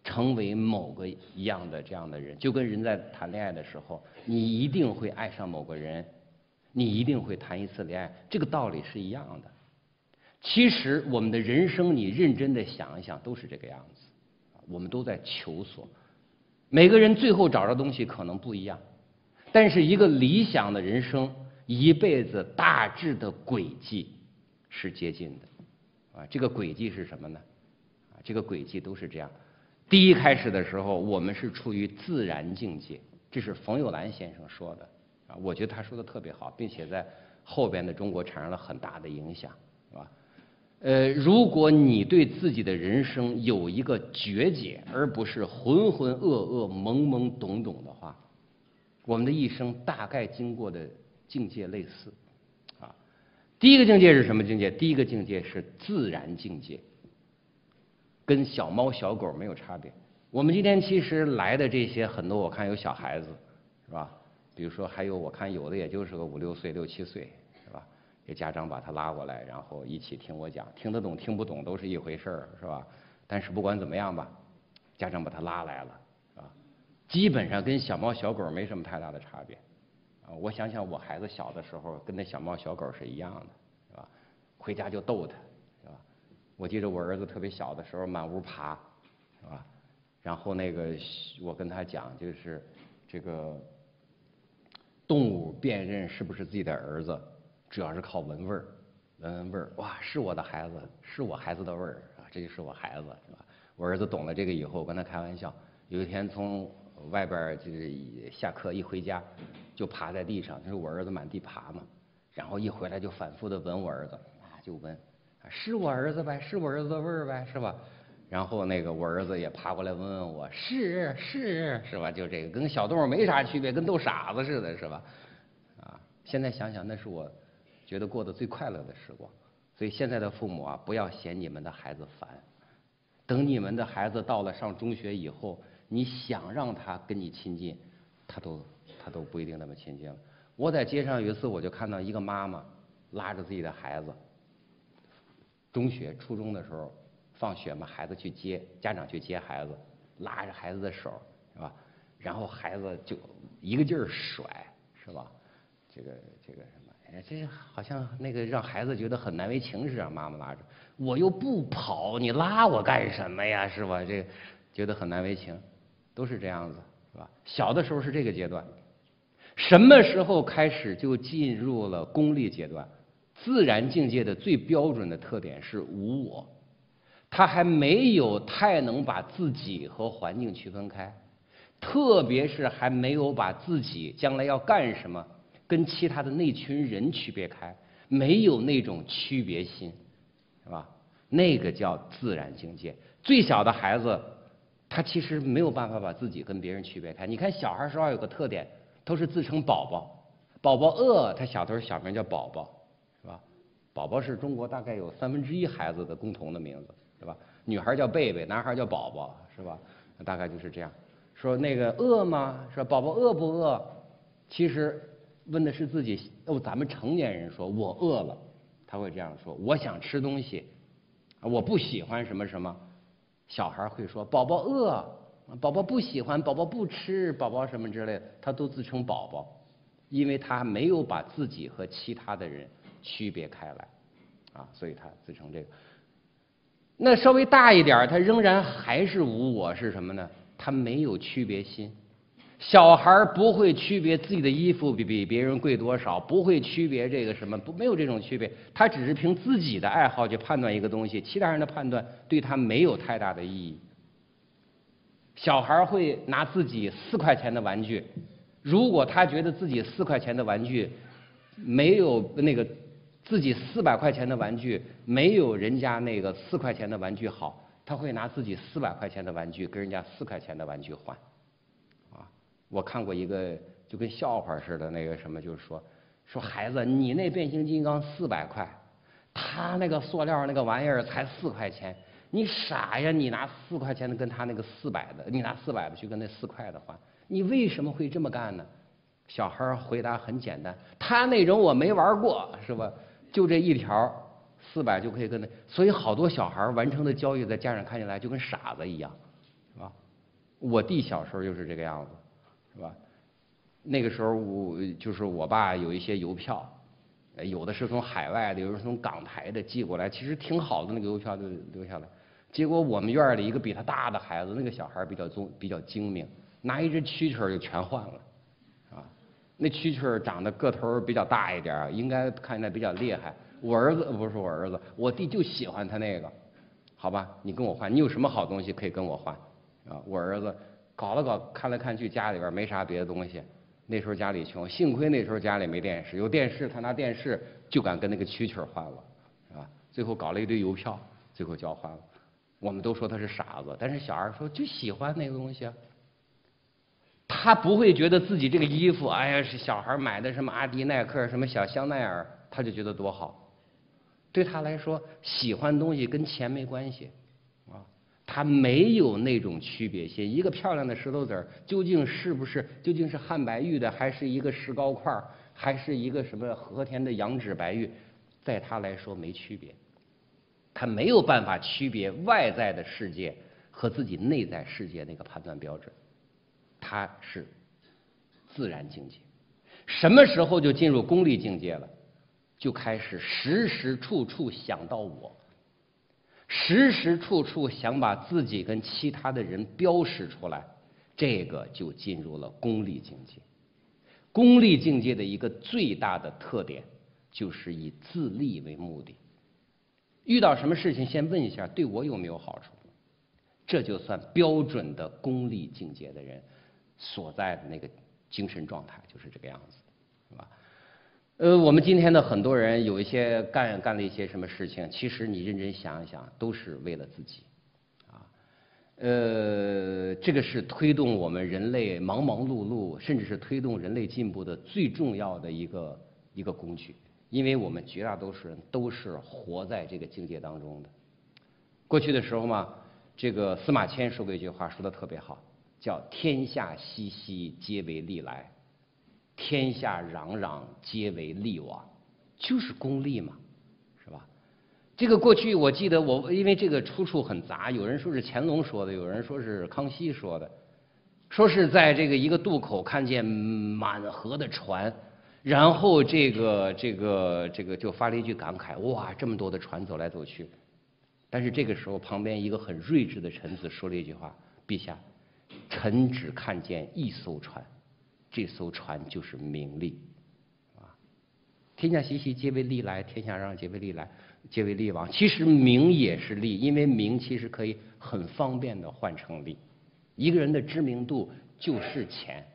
成为某个一样的这样的人，就跟人在谈恋爱的时候，你一定会爱上某个人，你一定会谈一次恋爱，这个道理是一样的。其实我们的人生，你认真的想一想，都是这个样子。我们都在求索，每个人最后找着东西可能不一样，但是一个理想的人生，一辈子大致的轨迹是接近的，啊，这个轨迹是什么呢？啊，这个轨迹都是这样。第一开始的时候，我们是处于自然境界，这是冯友兰先生说的，啊，我觉得他说的特别好，并且在后边的中国产生了很大的影响，呃，如果你对自己的人生有一个觉解，而不是浑浑噩噩、懵懵懂懂的话，我们的一生大概经过的境界类似，啊，第一个境界是什么境界？第一个境界是自然境界，跟小猫小狗没有差别。我们今天其实来的这些很多，我看有小孩子，是吧？比如说还有我看有的也就是个五六岁、六七岁。给家长把他拉过来，然后一起听我讲，听得懂听不懂都是一回事儿，是吧？但是不管怎么样吧，家长把他拉来了，啊，基本上跟小猫小狗没什么太大的差别，啊，我想想我孩子小的时候跟那小猫小狗是一样的，是吧？回家就逗他，是吧？我记得我儿子特别小的时候满屋爬，是吧？然后那个我跟他讲，就是这个动物辨认是不是自己的儿子，主要是靠闻味儿，闻闻味儿，哇，是我的孩子，是我孩子的味儿啊，这就是我孩子，是吧？我儿子懂了这个以后，我跟他开玩笑，有一天从外边就是下课一回家，就趴在地上，就是我儿子满地爬嘛，然后一回来就反复的闻我儿子，啊，就闻，是我儿子呗，是我儿子的味儿呗，是吧？然后那个我儿子也爬过来问问我，是是是吧？就这个跟小动物没啥区别，跟逗傻子似的，是吧？啊，现在想想那是我觉得过得最快乐的时光。所以现在的父母啊，不要嫌你们的孩子烦，等你们的孩子到了上中学以后，你想让他跟你亲近，他都他都不一定那么亲近了。我在街上有一次我就看到一个妈妈拉着自己的孩子，中学初中的时候。放学嘛，孩子去接，家长去接孩子，拉着孩子的手，是吧？然后孩子就一个劲儿甩，是吧？这个这个？这好像那个让孩子觉得很难为情似的，妈妈拉着，我又不跑，你拉我干什么呀？是吧？这觉得很难为情，都是这样子，是吧？小的时候是这个阶段，什么时候开始就进入了功利阶段？自然境界的最标准的特点是无我。他还没有太能把自己和环境区分开，特别是还没有把自己将来要干什么跟其他的那群人区别开，没有那种区别心，是吧？那个叫自然境界。最小的孩子，他其实没有办法把自己跟别人区别开。你看小孩说话有个特点，都是自称宝宝，宝宝饿，他小时候小名叫宝宝，是吧？宝宝是中国大概有三分之一孩子的共同的名字。是吧？女孩叫贝贝，男孩叫宝宝，是吧？大概就是这样。说那个饿吗？说宝宝饿不饿？其实问的是自己。哦，咱们成年人说我饿了，他会这样说：我想吃东西，我不喜欢什么什么。小孩会说宝宝饿，宝宝不喜欢，宝宝不吃，宝宝什么之类的，他都自称宝宝，因为他没有把自己和其他的人区别开来，啊，所以他自称这个。那稍微大一点他仍然还是无我，是什么呢？他没有区别心。小孩不会区别自己的衣服比比别人贵多少，不会区别这个什么，不没有这种区别。他只是凭自己的爱好去判断一个东西，其他人的判断对他没有太大的意义。小孩会拿自己四块钱的玩具，如果他觉得自己四块钱的玩具没有那个。自己四百块钱的玩具没有人家那个四块钱的玩具好，他会拿自己四百块钱的玩具跟人家四块钱的玩具换，我看过一个就跟笑话似的那个什么，就是说说孩子，你那变形金刚四百块，他那个塑料那个玩意儿才四块钱，你傻呀？你拿四块钱的跟他那个四百的，你拿四百的去跟那四块的换，你为什么会这么干呢？小孩回答很简单，他那种我没玩过，是吧？就这一条，四百就可以跟那，所以好多小孩完成的交易，在家长看起来就跟傻子一样，是吧？我弟小时候就是这个样子，是吧？那个时候我就是我爸有一些邮票，有的是从海外的，有的是从港台的寄过来，其实挺好的那个邮票就留下来。结果我们院里一个比他大的孩子，那个小孩比较聪比较精明，拿一只蛐蛐就全换了。啊那蛐蛐长得个头比较大一点应该看起来比较厉害。我儿子不是我儿子，我弟就喜欢他那个，好吧？你跟我换，你有什么好东西可以跟我换？啊，我儿子搞了搞，看来看去家里边没啥别的东西。那时候家里穷，幸亏那时候家里没电视，有电视他拿电视就敢跟那个蛐蛐换了，啊，最后搞了一堆邮票，最后交换了。我们都说他是傻子，但是小孩说就喜欢那个东西。他不会觉得自己这个衣服，哎呀，是小孩买的什么阿迪耐克，什么小香奈儿，他就觉得多好。对他来说，喜欢东西跟钱没关系，他没有那种区别心。一个漂亮的石头子儿，究竟是不是究竟是汉白玉的，还是一个石膏块儿，还是一个什么和田的羊脂白玉，在他来说没区别。他没有办法区别外在的世界和自己内在世界那个判断标准。他是自然境界，什么时候就进入功利境界了？就开始时时处处想到我。时时处处想把自己跟其他的人标识出来，这个就进入了功利境界。功利境界的一个最大的特点就是以自利为目的。遇到什么事情，先问一下对我有没有好处，这就算标准的功利境界的人所在的那个精神状态，就是这个样子，呃，我们今天的很多人有一些干干了一些什么事情，其实你认真想一想，都是为了自己，啊，呃，这个是推动我们人类忙忙碌碌，甚至是推动人类进步的最重要的一个一个工具。因为我们绝大多数人都是活在这个境界当中的。过去的时候嘛，这个司马迁说过一句话，说的特别好，叫“天下熙熙，皆为利来；天下攘攘，皆为利往”，就是功利嘛，是吧？这个过去我记得，我因为这个出处很杂，有人说是乾隆说的，有人说是康熙说的，说是在这个一个渡口看见满河的船。然后这个这个这个就发了一句感慨：哇，这么多的船走来走去。但是这个时候，旁边一个很睿智的臣子说了一句话：“陛下，臣只看见一艘船，这艘船就是名利。啊，天下熙熙，皆为利来；天下攘攘，皆为利来，皆为利往。其实名也是利，因为名其实可以很方便的换成利。一个人的知名度就是钱。”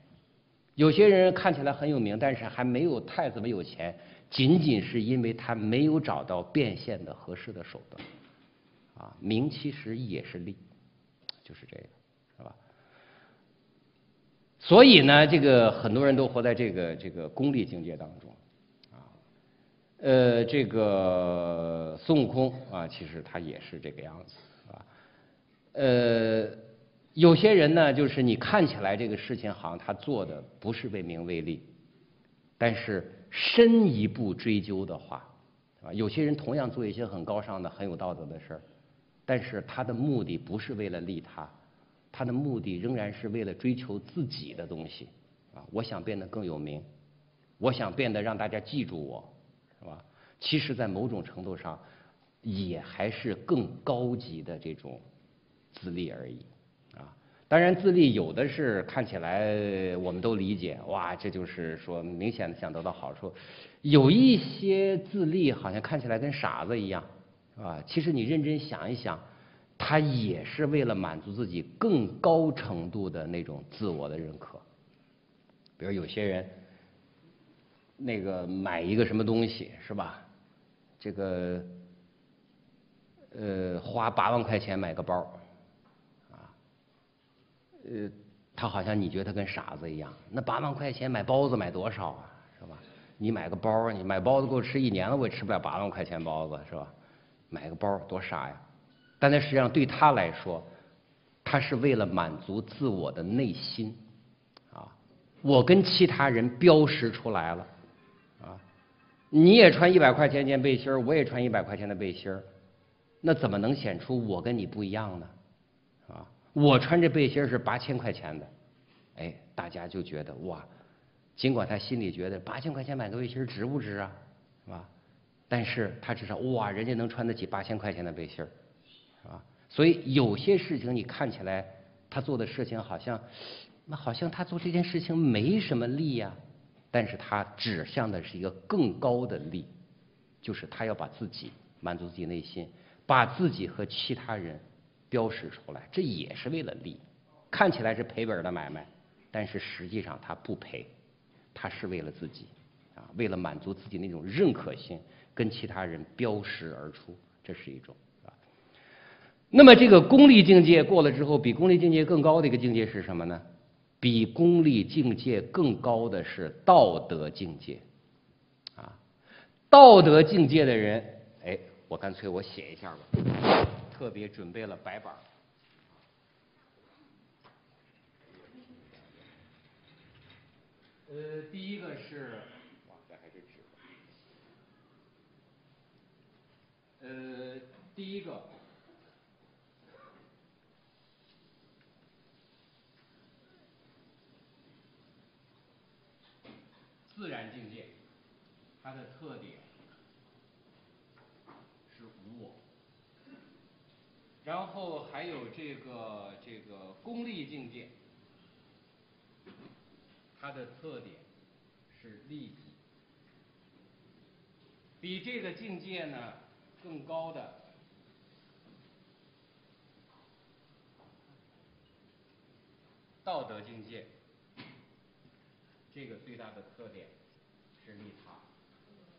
有些人看起来很有名，但是还没有太怎么有钱，仅仅是因为他没有找到变现的合适的手段。啊，名其实也是利，就是这个，所以呢，这个很多人都活在这个这个功利境界当中，啊，呃，这个孙悟空啊，其实他也是这个样子，啊，呃。有些人呢，就是你看起来这个事情好像他做的不是为名为利，但是深一步追究的话，啊，有些人同样做一些很高尚的、很有道德的事儿，但是他的目的不是为了利他，他的目的仍然是为了追求自己的东西，啊，我想变得更有名，我想变得让大家记住我，是吧？其实，在某种程度上，也还是更高级的这种自利而已。啊当然，自利有的是看起来我们都理解，哇，这就是说明显的想得到好处。有一些自利好像看起来跟傻子一样，啊，其实你认真想一想，他也是为了满足自己更高程度的那种自我的认可。比如有些人，那个买一个什么东西是吧？这个，呃，花八万块钱买个包。啊呃，他好像你觉得他跟傻子一样，那八万块钱买包子买多少啊，是吧？你买个包，你买包子够吃一年了，我也吃不了八万块钱包子，是吧？买个包多傻呀！但那实际上对他来说，他是为了满足自我的内心啊。我跟其他人标识出来了啊，你也穿一百块钱件背心我也穿一百块钱的背心那怎么能显出我跟你不一样呢？啊我穿这背心是八千块钱的，哎，大家就觉得哇，尽管他心里觉得八千块钱买个背心值不值啊，是吧？但是他至少哇，人家能穿得起八千块钱的背心儿吧？所以有些事情你看起来他做的事情好像，那好像他做这件事情没什么利呀，但是他指向的是一个更高的利，就是他要把自己满足自己内心，把自己和其他人。标识出来，这也是为了利，看起来是赔本的买卖，但是实际上他不赔，他是为了自己，啊，为了满足自己那种认可性，跟其他人标识而出，这是一种。那么这个功利境界过了之后，比功利境界更高的一个境界是什么呢？比功利境界更高的是道德境界，啊，道德境界的人，哎，我干脆我写一下吧。特别准备了白板呃，第一个是，呃，第一个，自然境界，它的特点是无我。然后还有这个这个功利境界，它的特点是利己。比这个境界呢更高的道德境界，这个最大的特点是利他。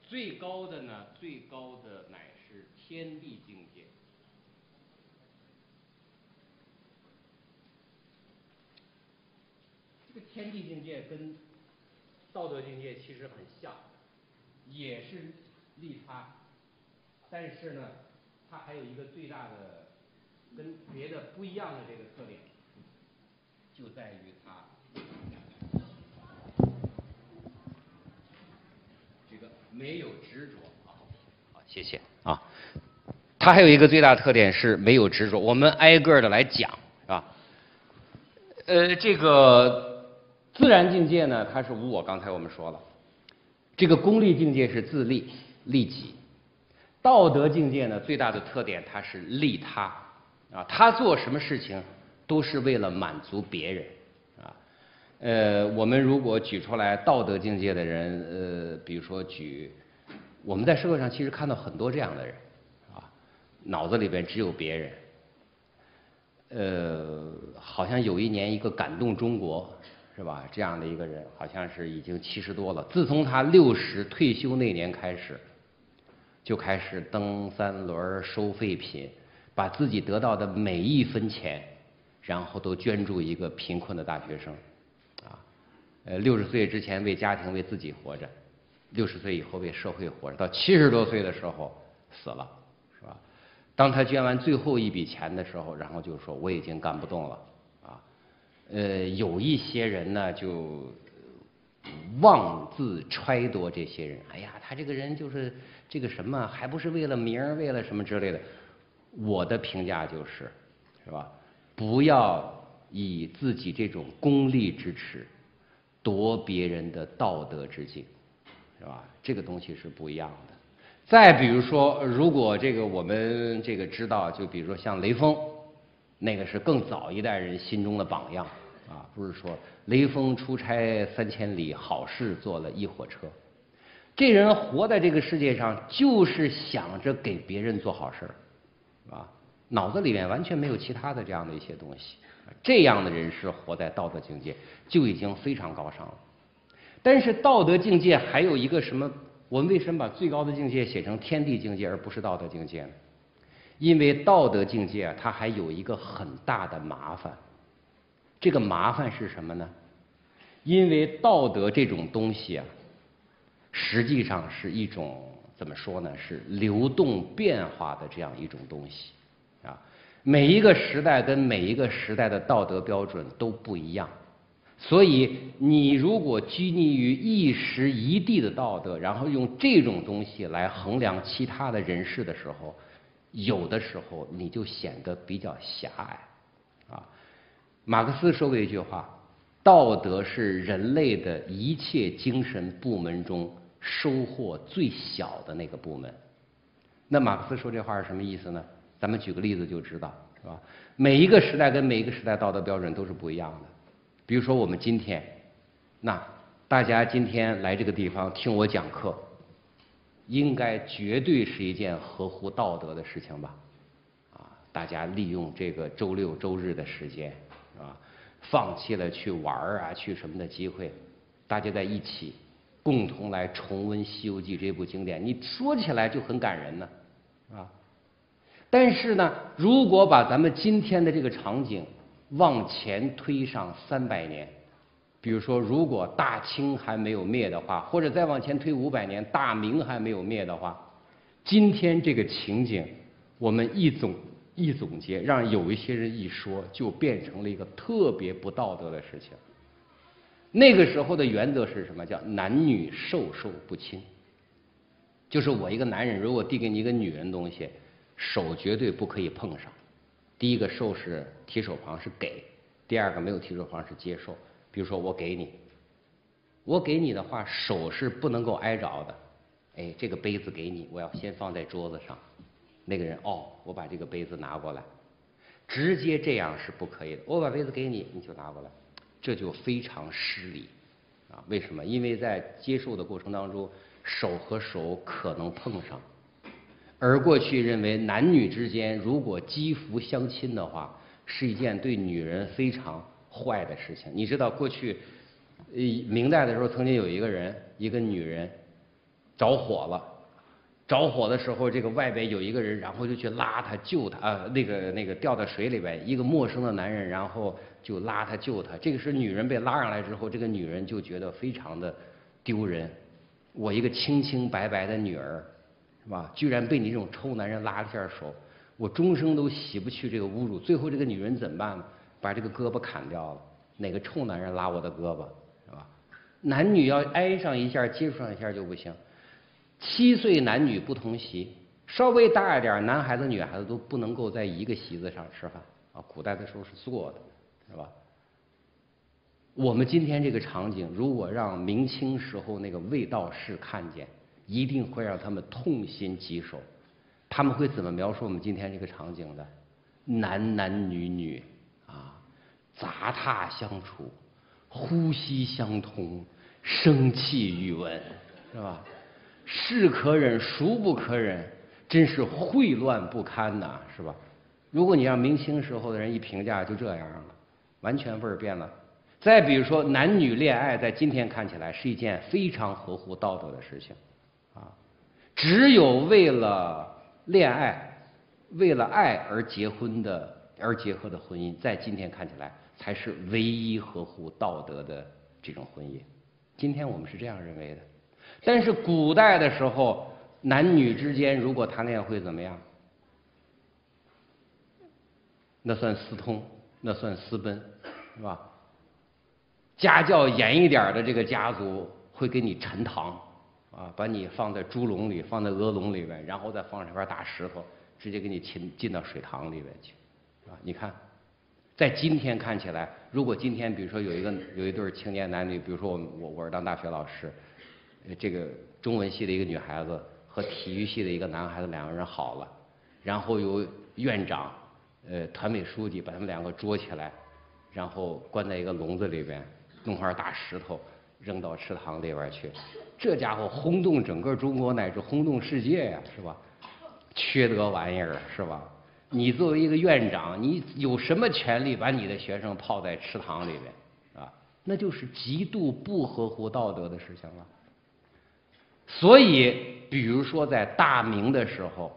最高的呢，最高的乃是天地境界。这个天地境界跟道德境界其实很像，也是利他，但是呢，它还有一个最大的跟别的不一样的这个特点，就在于它这个没有执着啊。好，谢谢啊。他还有一个最大特点是没有执着。我们挨个的来讲，是吧？呃，这个自然境界呢，它是无我。刚才我们说了，这个功利境界是自利利己，道德境界呢最大的特点它是利他啊，他做什么事情都是为了满足别人啊。呃，我们如果举出来道德境界的人，呃，比如说举，我们在社会上其实看到很多这样的人啊，脑子里边只有别人。呃，好像有一年一个感动中国是吧？这样的一个人，好像是已经七十多了。自从他六十退休那年开始，就开始蹬三轮收废品，把自己得到的每一分钱，然后都捐助一个贫困的大学生，呃，六十岁之前为家庭为自己活着，六十岁以后为社会活着，到七十多岁的时候死了，是吧？当他捐完最后一笔钱的时候，然后就说我已经干不动了，啊，呃，有一些人呢就妄自揣度这些人，哎呀，他这个人就是这个什么，还不是为了名儿，为了什么之类的。我的评价就是，是吧？不要以自己这种功利之耻夺别人的道德之境，是吧？这个东西是不一样的。再比如说，如果这个我们这个知道，就比如说像雷锋，那个是更早一代人心中的榜样啊，不是说雷锋出差三千里，好事做了一火车。这人活在这个世界上，就是想着给别人做好事儿，啊，脑子里面完全没有其他的这样的一些东西。这样的人是活在道德境界，就已经非常高尚了。但是道德境界还有一个什么？我们为什么把最高的境界写成天地境界，而不是道德境界呢？因为道德境界啊，它还有一个很大的麻烦。这个麻烦是什么呢？因为道德这种东西啊，实际上是一种怎么说呢？是流动变化的这样一种东西。每一个时代跟每一个时代的道德标准都不一样。所以，你如果拘泥于一时一地的道德，然后用这种东西来衡量其他的人事的时候，有的时候你就显得比较狭隘。啊，马克思说过一句话：“道德是人类的一切精神部门中收获最小的那个部门。”那马克思说这话是什么意思呢？咱们举个例子就知道，是吧？每一个时代跟每一个时代道德标准都是不一样的。比如说，我们今天，那大家今天来这个地方听我讲课，应该绝对是一件合乎道德的事情吧？啊，大家利用这个周六周日的时间，啊，放弃了去玩儿啊、去什么的机会，大家在一起共同来重温《西游记》这部经典，你说起来就很感人呢，啊。但是呢，如果把咱们今天的这个场景，往前推上三百年，比如说，如果大清还没有灭的话，或者再往前推五百年，大明还没有灭的话，今天这个情景，我们一总一总结，让有一些人一说，就变成了一个特别不道德的事情。那个时候的原则是什么？叫男女授受不亲，就是我一个男人，如果递给你一个女人东西，手绝对不可以碰上。第一个受是提手旁是给，第二个没有提手旁是接受。比如说我给你，我给你的话手是不能够挨着的。哎，这个杯子给你，我要先放在桌子上。那个人哦，我把这个杯子拿过来，直接这样是不可以的。我把杯子给你，你就拿过来，这就非常失礼啊！为什么？因为在接受的过程当中，手和手可能碰上，而过去认为男女之间如果肌肤相亲的话，是一件对女人非常坏的事情。你知道过去，呃，明代的时候曾经有一个人，一个女人着火了。着火的时候，这个外边有一个人，然后就去拉她救她啊，那个那个掉到水里边，一个陌生的男人，然后就拉他救他。这个是女人被拉上来之后，这个女人就觉得非常的丢人。我一个清清白白的女儿，是吧？居然被你这种臭男人拉了下手，我终生都洗不去这个侮辱。最后这个女人怎么办呢？把这个胳膊砍掉了。哪个臭男人拉我的胳膊，是吧？男女要挨上一下，接触上一下就不行。七岁男女不同席，稍微大一点，男孩子女孩子都不能够在一个席子上吃饭啊。古代的时候是坐的，是吧？我们今天这个场景，如果让明清时候那个卫道士看见，一定会让他们痛心疾首。他们会怎么描述我们今天这个场景的？男男女女啊，杂沓相处，呼吸相通，生气欲闻，是吧？是可忍，孰不可忍？真是秽乱不堪呐，是吧？如果你让明清时候的人一评价，就这样了，完全味儿变了。再比如说，男女恋爱，在今天看起来是一件非常合乎道德的事情，只有为了恋爱、为了爱而结婚的、而结合的婚姻，在今天看起来才是唯一合乎道德的这种婚姻。今天我们是这样认为的。但是古代的时候，男女之间如果谈恋爱会怎么样？那算私通，那算私奔，是吧？家教严一点的这个家族会给你沉塘，啊，把你放在猪笼里，放在鹅笼里边，然后再放上一块大石头，直接给你浸浸到水塘里边去，啊，你看，在今天看起来，如果今天比如说有一个有一对青年男女，比如说我我我是当大学老师。这个中文系的一个女孩子和体育系的一个男孩子两个人好了，然后由院长、呃团委书记把他们两个捉起来，然后关在一个笼子里边，弄块大石头扔到池塘里边去，这家伙轰动整个中国乃至轰动世界呀，是吧？缺德玩意儿是吧？你作为一个院长，你有什么权利把你的学生泡在池塘里边啊？那就是极度不合乎道德的事情了。所以，比如说在大明的时候，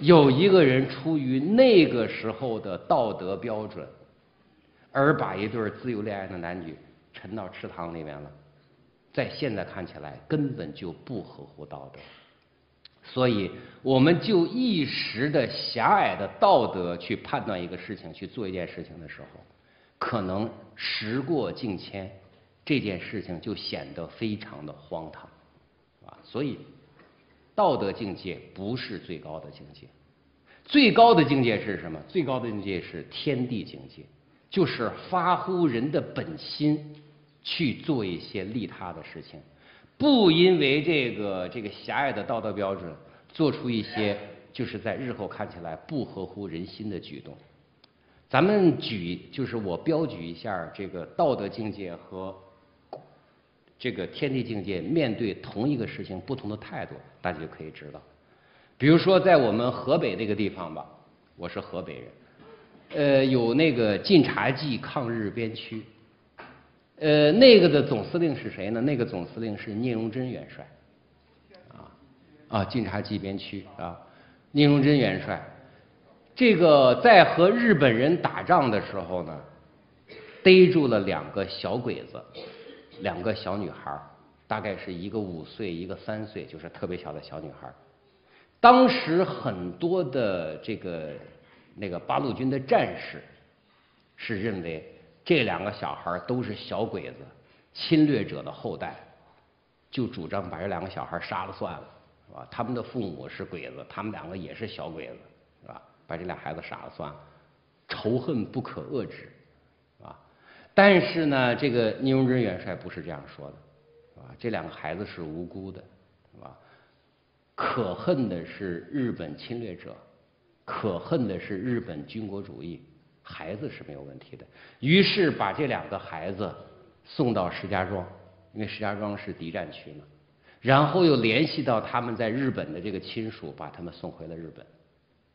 有一个人出于那个时候的道德标准，而把一对自由恋爱的男女沉到池塘里面了，在现在看起来根本就不合乎道德。所以，我们就一时的狭隘的道德去判断一个事情、去做一件事情的时候，可能时过境迁，这件事情就显得非常的荒唐。啊所以，道德境界不是最高的境界，最高的境界是什么？最高的境界是天地境界，就是发乎人的本心去做一些利他的事情，不因为这个这个狭隘的道德标准做出一些就是在日后看起来不合乎人心的举动。咱们举就是我标举一下这个道德境界和。这个天地境界面对同一个事情不同的态度，大家就可以知道。比如说，在我们河北这个地方吧，我是河北人，呃，有那个晋察冀抗日边区，呃，那个的总司令是谁呢？那个总司令是聂荣臻元帅，啊啊，晋察冀边区啊，聂荣臻元帅，这个在和日本人打仗的时候呢，逮住了两个小鬼子。两个小女孩大概是一个五岁，一个三岁，就是特别小的小女孩当时很多的这个那个八路军的战士是认为这两个小孩都是小鬼子、侵略者的后代，就主张把这两个小孩杀了算了，是吧？他们的父母是鬼子，他们两个也是小鬼子，是吧？把这俩孩子杀了算了，仇恨不可遏制。啊但是呢，这个聂荣臻元帅不是这样说的，是吧？这两个孩子是无辜的，是吧？可恨的是日本侵略者，可恨的是日本军国主义，孩子是没有问题的。于是把这两个孩子送到石家庄，因为石家庄是敌占区嘛。然后又联系到他们在日本的这个亲属，把他们送回了日本。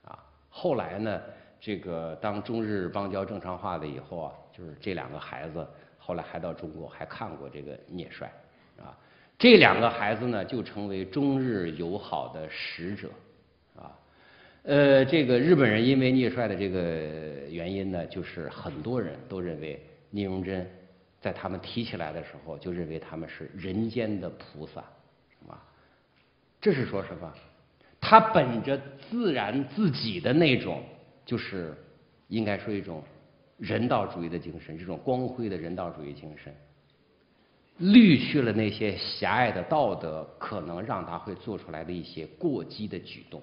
啊，后来呢，这个当中日邦交正常化了以后啊，就是这两个孩子后来还到中国，还看过这个聂帅，啊，这两个孩子呢就成为中日友好的使者，呃，这个日本人因为聂帅的这个原因呢，就是很多人都认为聂荣臻在他们提起来的时候，就认为他们是人间的菩萨。这是说什么？他本着自然自己的那种，就是应该说一种人道主义的精神，这种光辉的人道主义精神，滤去了那些狭隘的道德可能让他会做出来的一些过激的举动。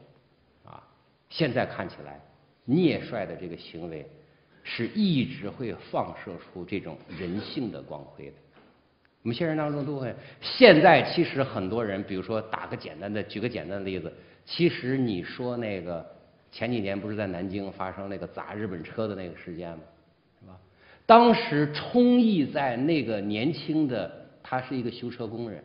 现在看起来，聂帅的这个行为是一直会放射出这种人性的光辉的。我们现实当中都会。现在其实很多人，比如说打个简单的，举个简单的例子，其实你说那个前几年不是在南京发生那个砸日本车的那个事件吗？是吧？当时充溢在那个年轻的，他是一个修车工人，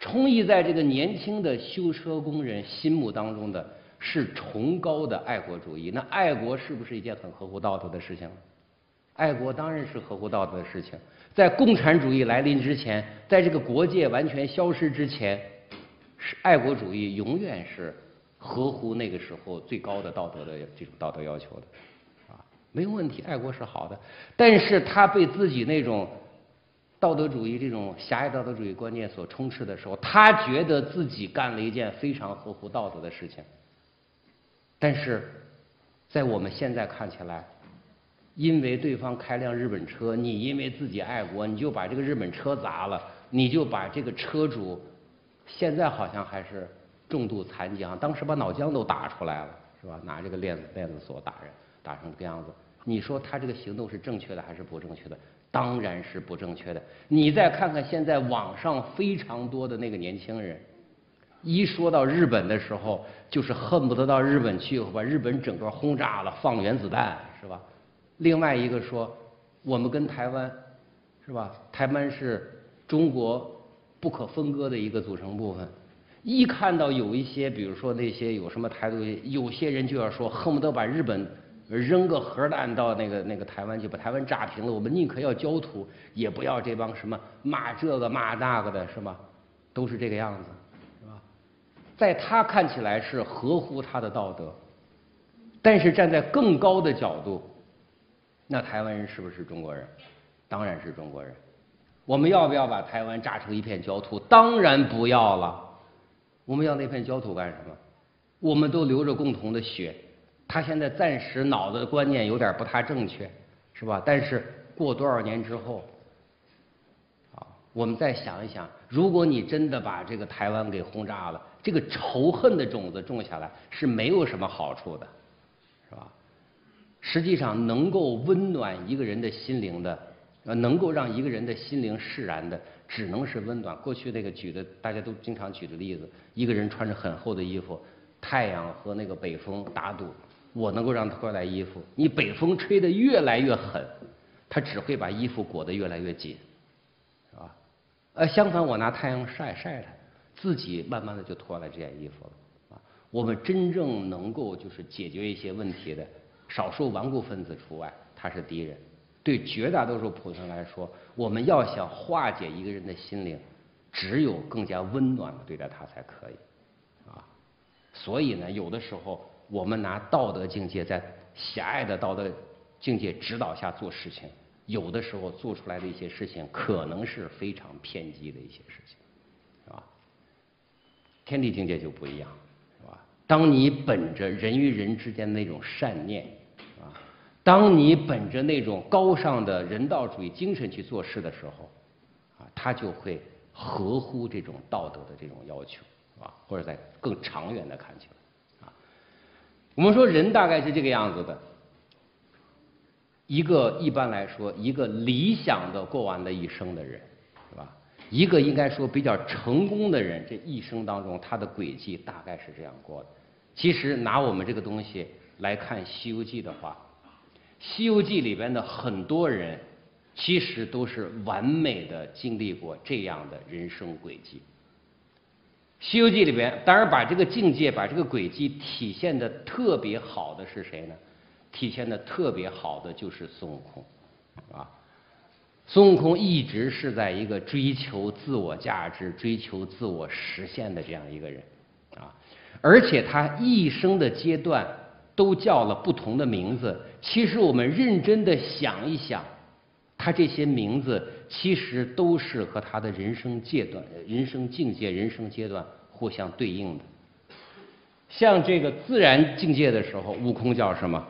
充溢在这个年轻的修车工人心目当中的是崇高的爱国主义。那爱国是不是一件很合乎道德的事情？爱国当然是合乎道德的事情。在共产主义来临之前，在这个国界完全消失之前，是爱国主义永远是合乎那个时候最高的道德的这种道德要求的，啊，没有问题，爱国是好的。但是他被自己那种道德主义这种狭隘道德主义观念所充斥的时候，他觉得自己干了一件非常合乎道德的事情。但是在我们现在看起来。因为对方开辆日本车，你因为自己爱国，你就把这个日本车砸了，你就把这个车主，现在好像还是重度残疾啊，当时把脑浆都打出来了，是吧？拿这个链子链子锁打人，打成这个样子。你说他这个行动是正确的还是不正确的？当然是不正确的。你再看看现在网上非常多的那个年轻人，一说到日本的时候，就是恨不得到日本去把日本整个轰炸了，放原子弹，是吧？另外一个说，我们跟台湾，是吧？台湾是中国不可分割的一个组成部分。一看到有一些，比如说那些有什么台独，有些人就要说，恨不得把日本扔个核弹到那个那个台湾去，把台湾炸平了。我们宁可要焦土，也不要这帮什么骂这个骂那个的，是吧？都是这个样子，在他看起来是合乎他的道德，但是站在更高的角度。那台湾人是不是中国人？当然是中国人。我们要不要把台湾炸成一片焦土？当然不要了。我们要那片焦土干什么？我们都流着共同的血。他现在暂时脑子的观念有点不太正确，是吧？但是过多少年之后，啊，我们再想一想，如果你真的把这个台湾给轰炸了，这个仇恨的种子种下来是没有什么好处的。是吧实际上，能够温暖一个人的心灵的，呃，能够让一个人的心灵释然的，只能是温暖。过去那个举的，大家都经常举的例子，一个人穿着很厚的衣服，太阳和那个北风打赌，我能够让他脱来衣服，你北风吹得越来越狠，他只会把衣服裹得越来越紧，是吧？呃，相反，我拿太阳晒晒他，自己慢慢的就脱了这件衣服了。啊，我们真正能够就是解决一些问题的。少数顽固分子除外，他是敌人。对绝大多数普通人来说，我们要想化解一个人的心灵，只有更加温暖的对待他才可以。啊，所以呢，有的时候我们拿道德境界在狭隘的道德境界指导下做事情，有的时候做出来的一些事情可能是非常偏激的一些事情，天地境界就不一样。是吧当你本着人与人之间的那种善念，啊，当你本着那种高尚的人道主义精神去做事的时候，啊，他就会合乎这种道德的这种要求，啊，或者在更长远的看起来，啊，我们说人大概是这个样子的，一个一般来说一个理想的过完的一生的人，是吧？一个应该说比较成功的人，这一生当中他的轨迹大概是这样过的。其实拿我们这个东西来看《西游记》的话，《西游记》里边的很多人，其实都是完美的经历过这样的人生轨迹。《西游记》里边，当然把这个境界、把这个轨迹体现的特别好的是谁呢？体现的特别好的就是孙悟空，啊，孙悟空一直是在一个追求自我价值、追求自我实现的这样一个人，啊，而且他一生的阶段都叫了不同的名字。其实我们认真的想一想，他这些名字其实都是和他的人生阶段、人生境界、人生阶段互相对应的。像这个自然境界的时候，悟空叫什么？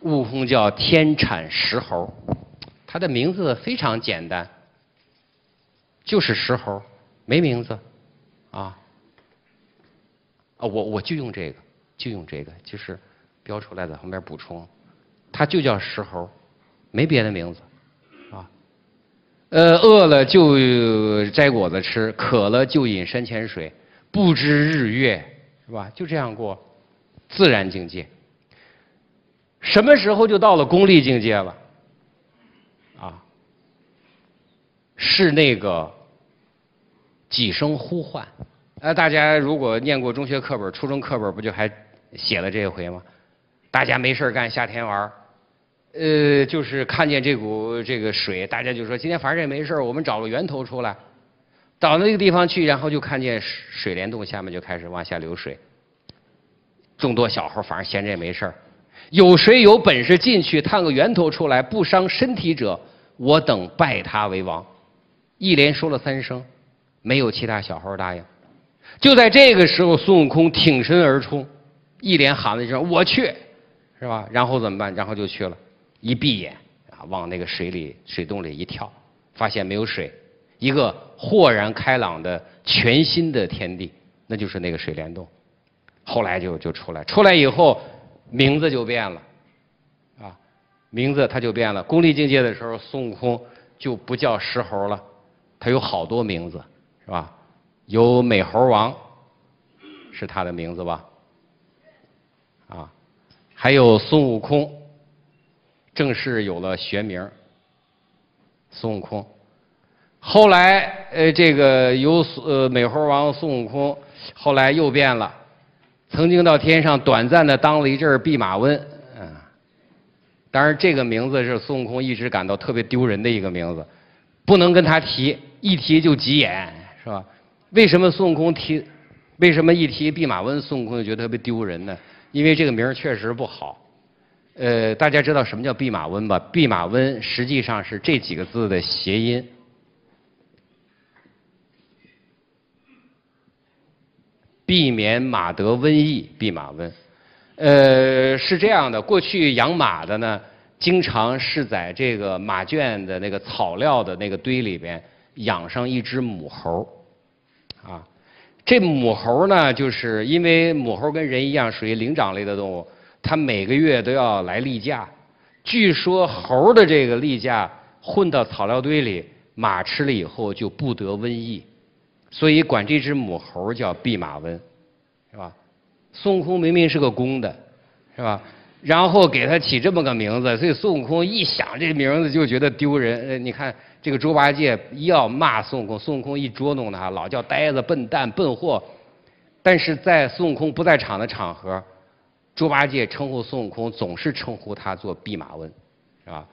悟空叫天产石猴，他的名字非常简单，就是石猴，没名字，啊，啊，我我就用这个，就用这个，就是标出来的后面补充，他就叫石猴，没别的名字，啊，呃，饿了就摘果子吃，渴了就饮山泉水，不知日月，是吧？就这样过，自然境界。什么时候就到了功利境界了？啊，是那个几声呼唤。呃，大家如果念过中学课本、初中课本，不就还写了这一回吗？大家没事干，夏天玩呃，就是看见这股这个水，大家就说今天反正也没事我们找个源头出来，到那个地方去，然后就看见水帘洞下面就开始往下流水。众多小猴反正闲着也没事有谁有本事进去探个源头出来不伤身体者，我等拜他为王。一连说了三声，没有其他小猴答应。就在这个时候，孙悟空挺身而出，一连喊了一声：“我去！”是吧？然后怎么办？然后就去了。一闭眼啊，往那个水里、水洞里一跳，发现没有水，一个豁然开朗的全新的天地，那就是那个水帘洞。后来就就出来，出来以后。名字就变了，啊，名字他就变了。功利境界的时候，孙悟空就不叫石猴了，他有好多名字，是吧？有美猴王，是他的名字吧？啊，还有孙悟空，正式有了学名，孙悟空。后来，呃，这个由呃美猴王孙悟空，后来又变了。曾经到天上短暂的当了一阵弼马温，嗯，当然这个名字是孙悟空一直感到特别丢人的一个名字，不能跟他提，一提就急眼，是吧？为什么孙悟空提？为什么一提弼马温，孙悟空就觉得特别丢人呢？因为这个名儿确实不好。呃，大家知道什么叫弼马温吧？弼马温实际上是这几个字的谐音。避免马得瘟疫，弼马温。呃，是这样的，过去养马的呢，经常是在这个马圈的那个草料的那个堆里边养上一只母猴啊，这母猴呢，就是因为母猴跟人一样属于灵长类的动物，它每个月都要来例假。据说猴的这个例假混到草料堆里，马吃了以后就不得瘟疫。所以管这只母猴叫弼马温，是吧？孙悟空明明是个公的，是吧？然后给他起这么个名字，所以孙悟空一想这名字就觉得丢人。呃，你看这个猪八戒要骂孙悟空，孙悟空一捉弄他，老叫呆子、笨蛋、笨货。但是在孙悟空不在场的场合，猪八戒称呼孙悟空总是称呼他做弼马温，是吧？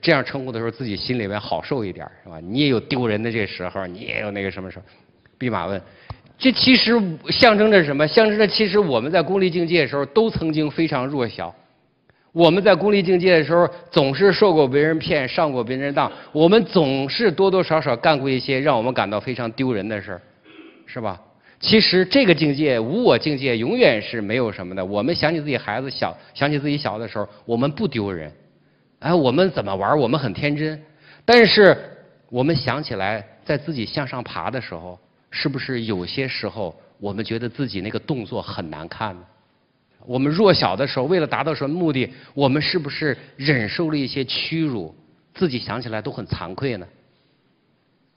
这样称呼的时候，自己心里边好受一点，是吧？你也有丢人的这时候，你也有那个什么时候。弼马温，这其实象征着什么？象征着其实我们在功利境界的时候都曾经非常弱小。我们在功利境界的时候总是受过别人骗，上过别人当，我们总是多多少少干过一些让我们感到非常丢人的事儿，是吧？其实这个境界无我境界永远是没有什么的。我们想起自己孩子小，想起自己小的时候，我们不丢人。哎，我们怎么玩？我们很天真。但是我们想起来，在自己向上爬的时候。是不是有些时候我们觉得自己那个动作很难看呢？我们弱小的时候，为了达到什么目的，我们是不是忍受了一些屈辱？自己想起来都很惭愧呢？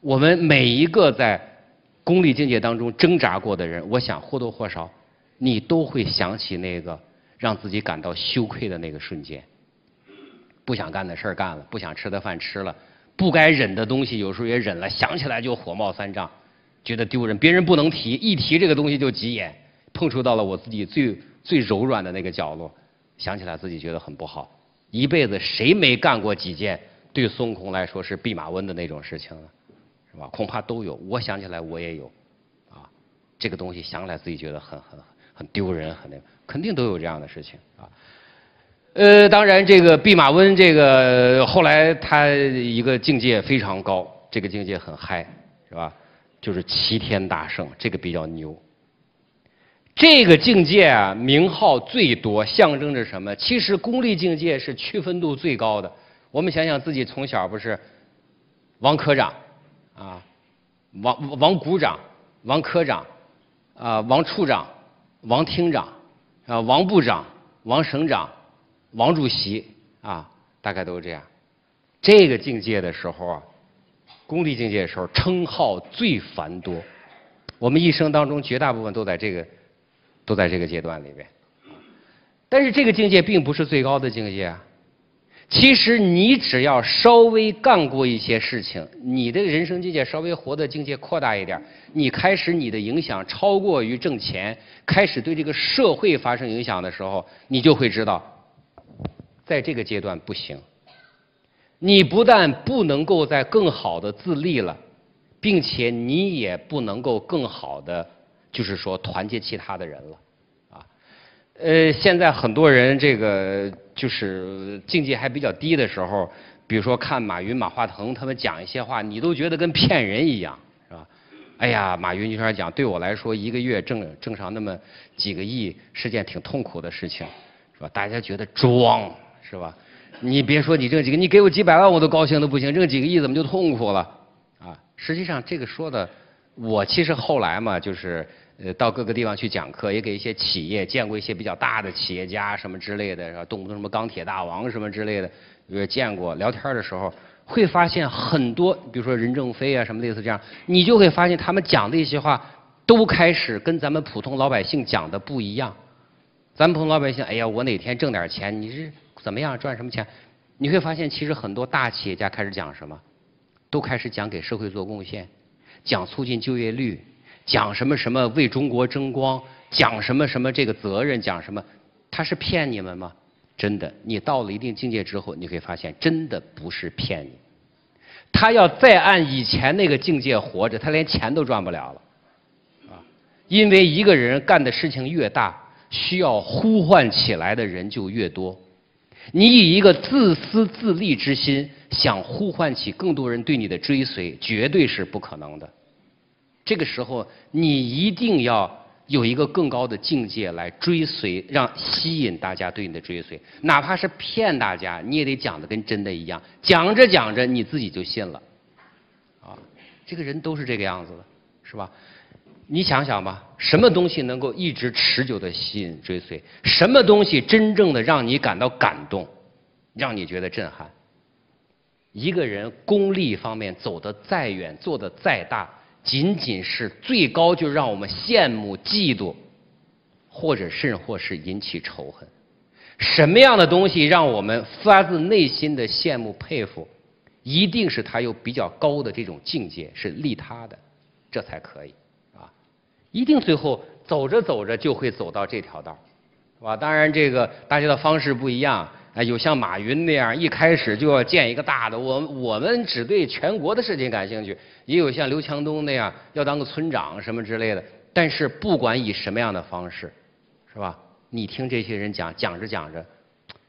我们每一个在功利境界当中挣扎过的人，我想或多或少，你都会想起那个让自己感到羞愧的那个瞬间。不想干的事儿干了，不想吃的饭吃了，不该忍的东西有时候也忍了，想起来就火冒三丈，觉得丢人，别人不能提，一提这个东西就急眼，碰触到了我自己最最柔软的那个角落，想起来自己觉得很不好。一辈子谁没干过几件对孙悟空来说是弼马温的那种事情呢？是吧？恐怕都有。我想起来我也有，啊，这个东西想起来自己觉得很很很丢人，很那肯定都有这样的事情啊。呃，当然这个弼马温这个后来他一个境界非常高，这个境界很嗨，是吧？就是齐天大圣，这个比较牛。这个境界啊，名号最多，象征着什么？其实功利境界是区分度最高的。我们想想自己从小不是王科长啊，王王股长、王科长啊，王处长、王厅长啊，王部长、王省长、王主席啊，大概都是这样。这个境界的时候啊，功利境界的时候，称号最繁多。我们一生当中绝大部分都在这个。都在这个阶段里边，但是这个境界并不是最高的境界啊。其实你只要稍微干过一些事情，你的人生境界稍微活的境界扩大一点，你开始你的影响超过于挣钱，开始对这个社会发生影响的时候，你就会知道，在这个阶段不行。你不但不能够在更好的自立了，并且你也不能够更好的。就是说，团结其他的人了，啊，呃，现在很多人这个就是境界还比较低的时候，比如说看马云、马化腾他们讲一些话，你都觉得跟骗人一样，是吧？哎呀，马云就开始讲，对我来说，一个月挣挣上那么几个亿是件挺痛苦的事情，是吧？大家觉得装，是吧？你别说你挣几个，你给我几百万我都高兴的不行，挣几个亿怎么就痛苦了？啊，实际上这个说的，我其实后来嘛，就是。呃，到各个地方去讲课，也给一些企业见过一些比较大的企业家什么之类的，是吧？动不动什么钢铁大王什么之类的，也见过。聊天的时候会发现很多，比如说任正非啊什么类似这样，你就会发现他们讲的一些话都开始跟咱们普通老百姓讲的不一样。咱们普通老百姓，哎呀，我哪天挣点钱，你是怎么样赚什么钱？你会发现，其实很多大企业家开始讲什么，都开始讲给社会做贡献，讲促进就业率。讲什么什么为中国争光，讲什么什么这个责任，讲什么，他是骗你们吗？真的，你到了一定境界之后，你会发现真的不是骗你。他要再按以前那个境界活着，他连钱都赚不了了，啊！因为一个人干的事情越大，需要呼唤起来的人就越多。你以一个自私自利之心想呼唤起更多人对你的追随，绝对是不可能的。这个时候，你一定要有一个更高的境界来追随，让吸引大家对你的追随。哪怕是骗大家，你也得讲的跟真的一样。讲着讲着，你自己就信了。啊，这个人都是这个样子的，是吧？你想想吧，什么东西能够一直持久的吸引追随？什么东西真正的让你感到感动，让你觉得震撼？一个人功利方面走得再远，做得再大。仅仅是最高就让我们羡慕、嫉妒，或者甚或是引起仇恨。什么样的东西让我们发自内心的羡慕、佩服？一定是他有比较高的这种境界，是利他的，这才可以啊！一定最后走着走着就会走到这条道是吧？当然，这个 大家的方式不一样。啊，有像马云那样一开始就要建一个大的，我我们只对全国的事情感兴趣；也有像刘强东那样要当个村长什么之类的。但是不管以什么样的方式，是吧？你听这些人讲，讲着讲着，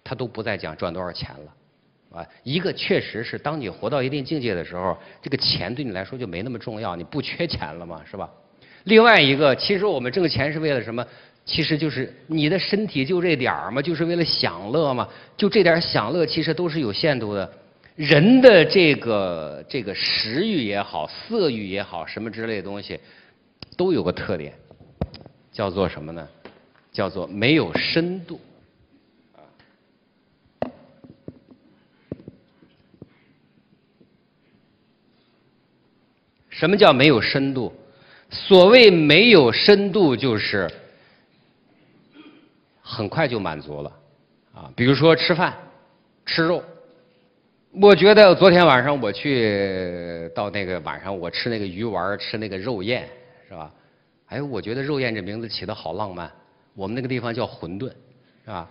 他都不再讲赚多少钱了，啊，一个确实是当你活到一定境界的时候，这个钱对你来说就没那么重要，你不缺钱了嘛，是吧？另外一个，其实我们挣钱是为了什么？其实就是你的身体就这点儿嘛，就是为了享乐嘛，就这点享乐其实都是有限度的。人的这个这个食欲也好，色欲也好，什么之类的东西，都有个特点，叫做什么呢？叫做没有深度。什么叫没有深度？所谓没有深度，就是。很快就满足了，啊，比如说吃饭，吃肉，我觉得昨天晚上我去到那个晚上，我吃那个鱼丸，吃那个肉宴，是吧？哎，我觉得肉宴这名字起的好浪漫。我们那个地方叫馄饨，是吧？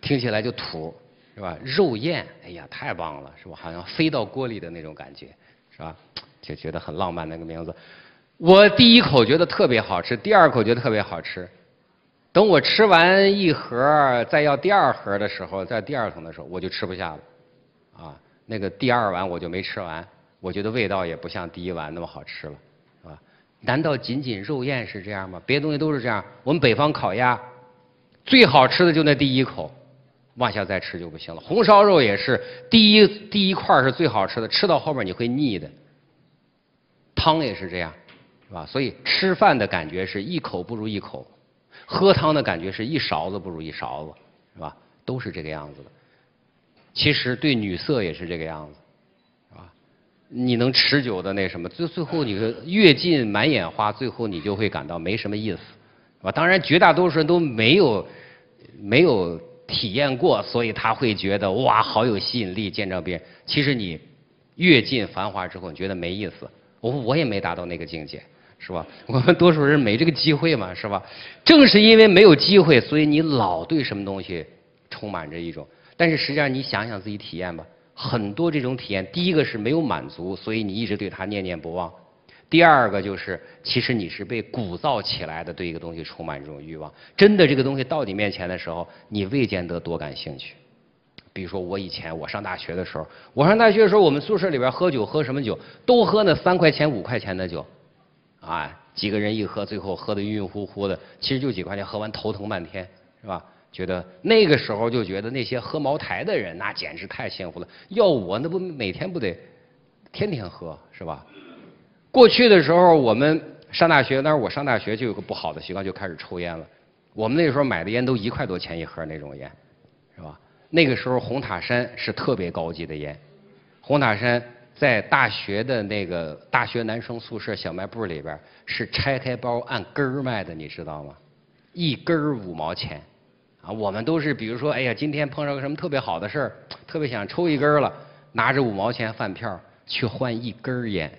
听起来就土，是吧？肉宴，哎呀，太棒了，是吧？好像飞到锅里的那种感觉，是吧？就觉得很浪漫那个名字。我第一口觉得特别好吃，第二口觉得特别好吃。等我吃完一盒，再要第二盒的时候，在第二层的时候，我就吃不下了，啊，那个第二碗我就没吃完，我觉得味道也不像第一碗那么好吃了，是吧？难道仅仅肉燕是这样吗？别的东西都是这样。我们北方烤鸭，最好吃的就那第一口，往下再吃就不行了。红烧肉也是，第一第一块是最好吃的，吃到后面你会腻的。汤也是这样，是吧？所以吃饭的感觉是一口不如一口。喝汤的感觉是一勺子不如一勺子，是吧？都是这个样子的。其实对女色也是这个样子，是吧？你能持久的那什么，最最后你阅尽满眼花，最后你就会感到没什么意思，是吧？当然，绝大多数人都没有没有体验过，所以他会觉得哇，好有吸引力，见着别人。其实你阅尽繁华之后，你觉得没意思。我我也没达到那个境界。是吧？我们多数人没这个机会嘛，是吧？正是因为没有机会，所以你老对什么东西充满着一种。但是实际上，你想想自己体验吧，很多这种体验，第一个是没有满足，所以你一直对它念念不忘；第二个就是，其实你是被鼓噪起来的，对一个东西充满这种欲望。真的，这个东西到你面前的时候，你未见得多感兴趣。比如说，我以前我上大学的时候，我上大学的时候，我们宿舍里边喝酒喝什么酒？都喝那三块钱、五块钱的酒。啊，几个人一喝，最后喝得晕晕乎乎的，其实就几块钱，喝完头疼半天，是吧？觉得那个时候就觉得那些喝茅台的人那简直太幸福了。要我那不每天不得天天喝，是吧？过去的时候我们上大学，那时候我上大学就有个不好的习惯，就开始抽烟了。我们那时候买的烟都一块多钱一盒那种烟，是吧？那个时候红塔山是特别高级的烟，红塔山。在大学的那个大学男生宿舍小卖部里边，是拆开包按根儿卖的，你知道吗？一根儿五毛钱，啊，我们都是比如说，哎呀，今天碰上个什么特别好的事儿，特别想抽一根儿了，拿着五毛钱饭票去换一根儿烟，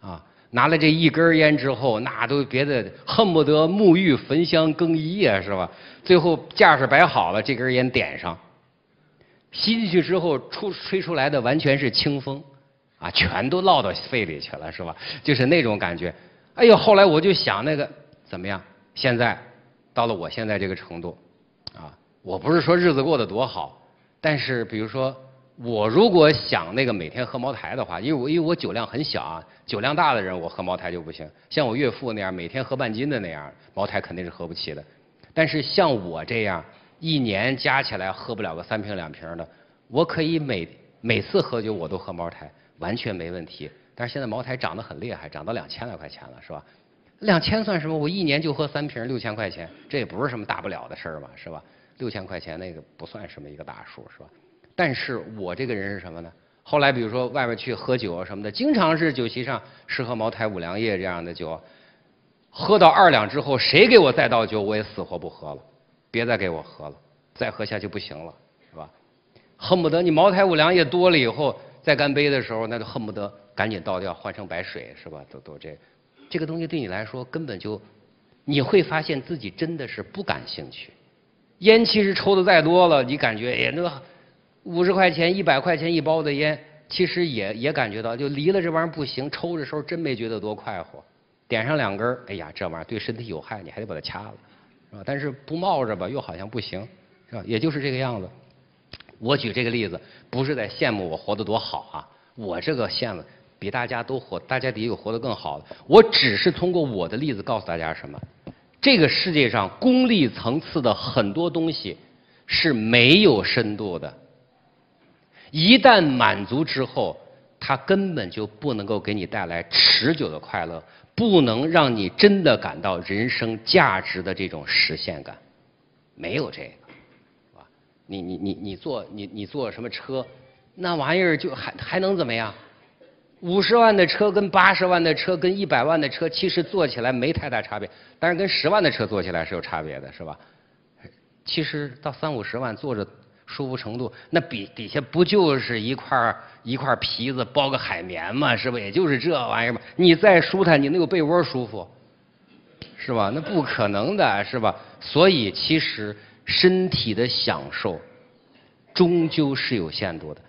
啊，拿了这一根烟之后，那都别的恨不得沐浴焚香更衣呀，是吧？最后架势摆好了，这根烟点上，吸进去之后出吹出来的完全是清风。啊，全都落到肺里去了，是吧？就是那种感觉。哎呦，后来我就想那个怎么样？现在到了我现在这个程度，啊，我不是说日子过得多好，但是比如说我如果想那个每天喝茅台的话，因为我因为我酒量很小啊，酒量大的人我喝茅台就不行。像我岳父那样每天喝半斤的那样，茅台肯定是喝不起的。但是像我这样一年加起来喝不了个三瓶两瓶的，我可以每每次喝酒我都喝茅台。完全没问题，但是现在茅台涨得很厉害，涨到两千来块钱了，是吧？两千算什么？我一年就喝三瓶，六千块钱，这也不是什么大不了的事儿嘛，是吧？六千块钱那个不算什么一个大数，是吧？但是我这个人是什么呢？后来比如说外边去喝酒啊什么的，经常是酒席上是喝茅台、五粮液这样的酒，喝到二两之后，谁给我再倒酒，我也死活不喝了，别再给我喝了，再喝下去不行了，是吧？恨不得你茅台、五粮液多了以后。再干杯的时候，那就恨不得赶紧倒掉，换成白水，是吧？都都这，这个东西对你来说根本就，你会发现自己真的是不感兴趣。烟其实抽的再多了，你感觉哎，那个五十块钱、一百块钱一包的烟，其实也也感觉到，就离了这玩意儿不行。抽的时候真没觉得多快活，点上两根哎呀，这玩意儿对身体有害，你还得把它掐了，是吧？但是不冒着吧，又好像不行，是吧？也就是这个样子。我举这个例子，不是在羡慕我活得多好啊！我这个羡慕比大家都活，大家底有活得更好的。我只是通过我的例子告诉大家什么：这个世界上功利层次的很多东西是没有深度的。一旦满足之后，它根本就不能够给你带来持久的快乐，不能让你真的感到人生价值的这种实现感，没有这个。你你你你坐你你坐什么车？那玩意儿就还还能怎么样？五十万的车跟八十万的车跟一百万的车，其实坐起来没太大差别，但是跟十万的车坐起来是有差别的，是吧？其实到三五十万坐着舒服程度，那比底下不就是一块一块皮子包个海绵嘛，是不？也就是这玩意儿嘛。你再舒坦，你能有被窝舒服，是吧？那不可能的，是吧？所以其实身体的享受终究是有限度的。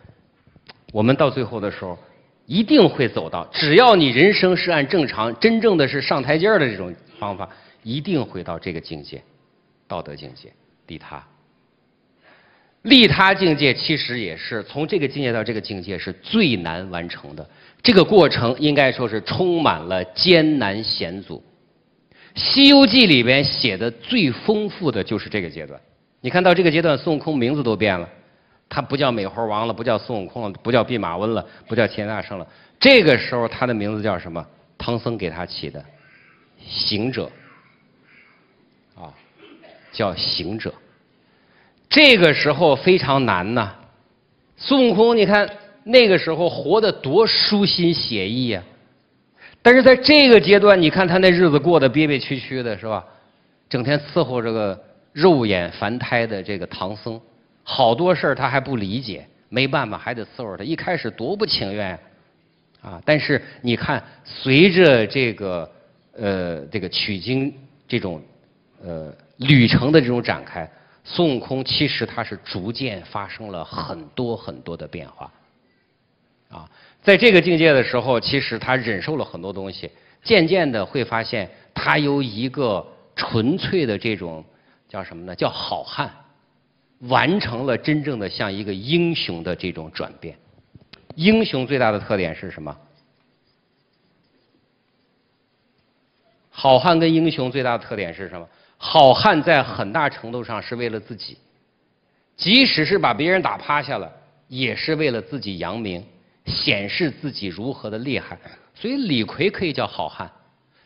我们到最后的时候，一定会走到，只要你人生是按正常、真正的是上台阶的这种方法，一定会到这个境界，道德境界，利他。利他境界其实也是从这个境界到这个境界是最难完成的，这个过程应该说是充满了艰难险阻。《西游记》里边写的最丰富的就是这个阶段。你看到这个阶段，孙悟空名字都变了，他不叫美猴王了，不叫孙悟空了，不叫弼马温了，不叫齐天大圣了。这个时候他的名字叫什么？唐僧给他起的，行者，啊，叫行者。这个时候非常难呐。孙悟空，你看那个时候活得多舒心写意呀。但是在这个阶段，你看他那日子过得憋憋屈屈的，是吧？整天伺候这个肉眼凡胎的这个唐僧，好多事儿他还不理解，没办法还得伺候他。一开始多不情愿啊！但是你看，随着这个呃这个取经这种呃旅程的这种展开，孙悟空其实他是逐渐发生了很多很多的变化啊。在这个境界的时候，其实他忍受了很多东西，渐渐的会发现，他由一个纯粹的这种叫什么呢？叫好汉，完成了真正的像一个英雄的这种转变。英雄最大的特点是什么？好汉跟英雄最大的特点是什么？好汉在很大程度上是为了自己，即使是把别人打趴下了，也是为了自己扬名。显示自己如何的厉害，所以李逵可以叫好汉，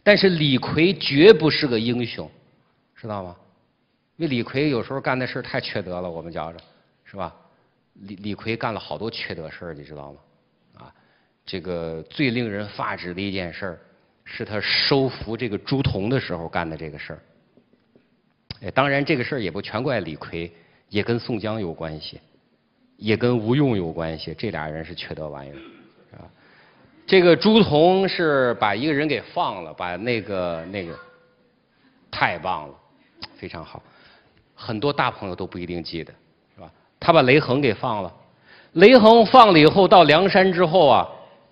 但是李逵绝不是个英雄，知道吗？因为李逵有时候干的事太缺德了，我们觉着，是吧？李李逵干了好多缺德事儿你知道吗？啊，这个最令人发指的一件事是他收服这个朱仝的时候干的这个事儿。哎，当然这个事儿也不全怪李逵，也跟宋江有关系。也跟吴用有关系，这俩人是缺德玩意儿，啊，这个朱仝是把一个人给放了，把那个那个，太棒了，非常好，很多大朋友都不一定记得，是吧？他把雷横给放了，雷横放了以后到梁山之后啊，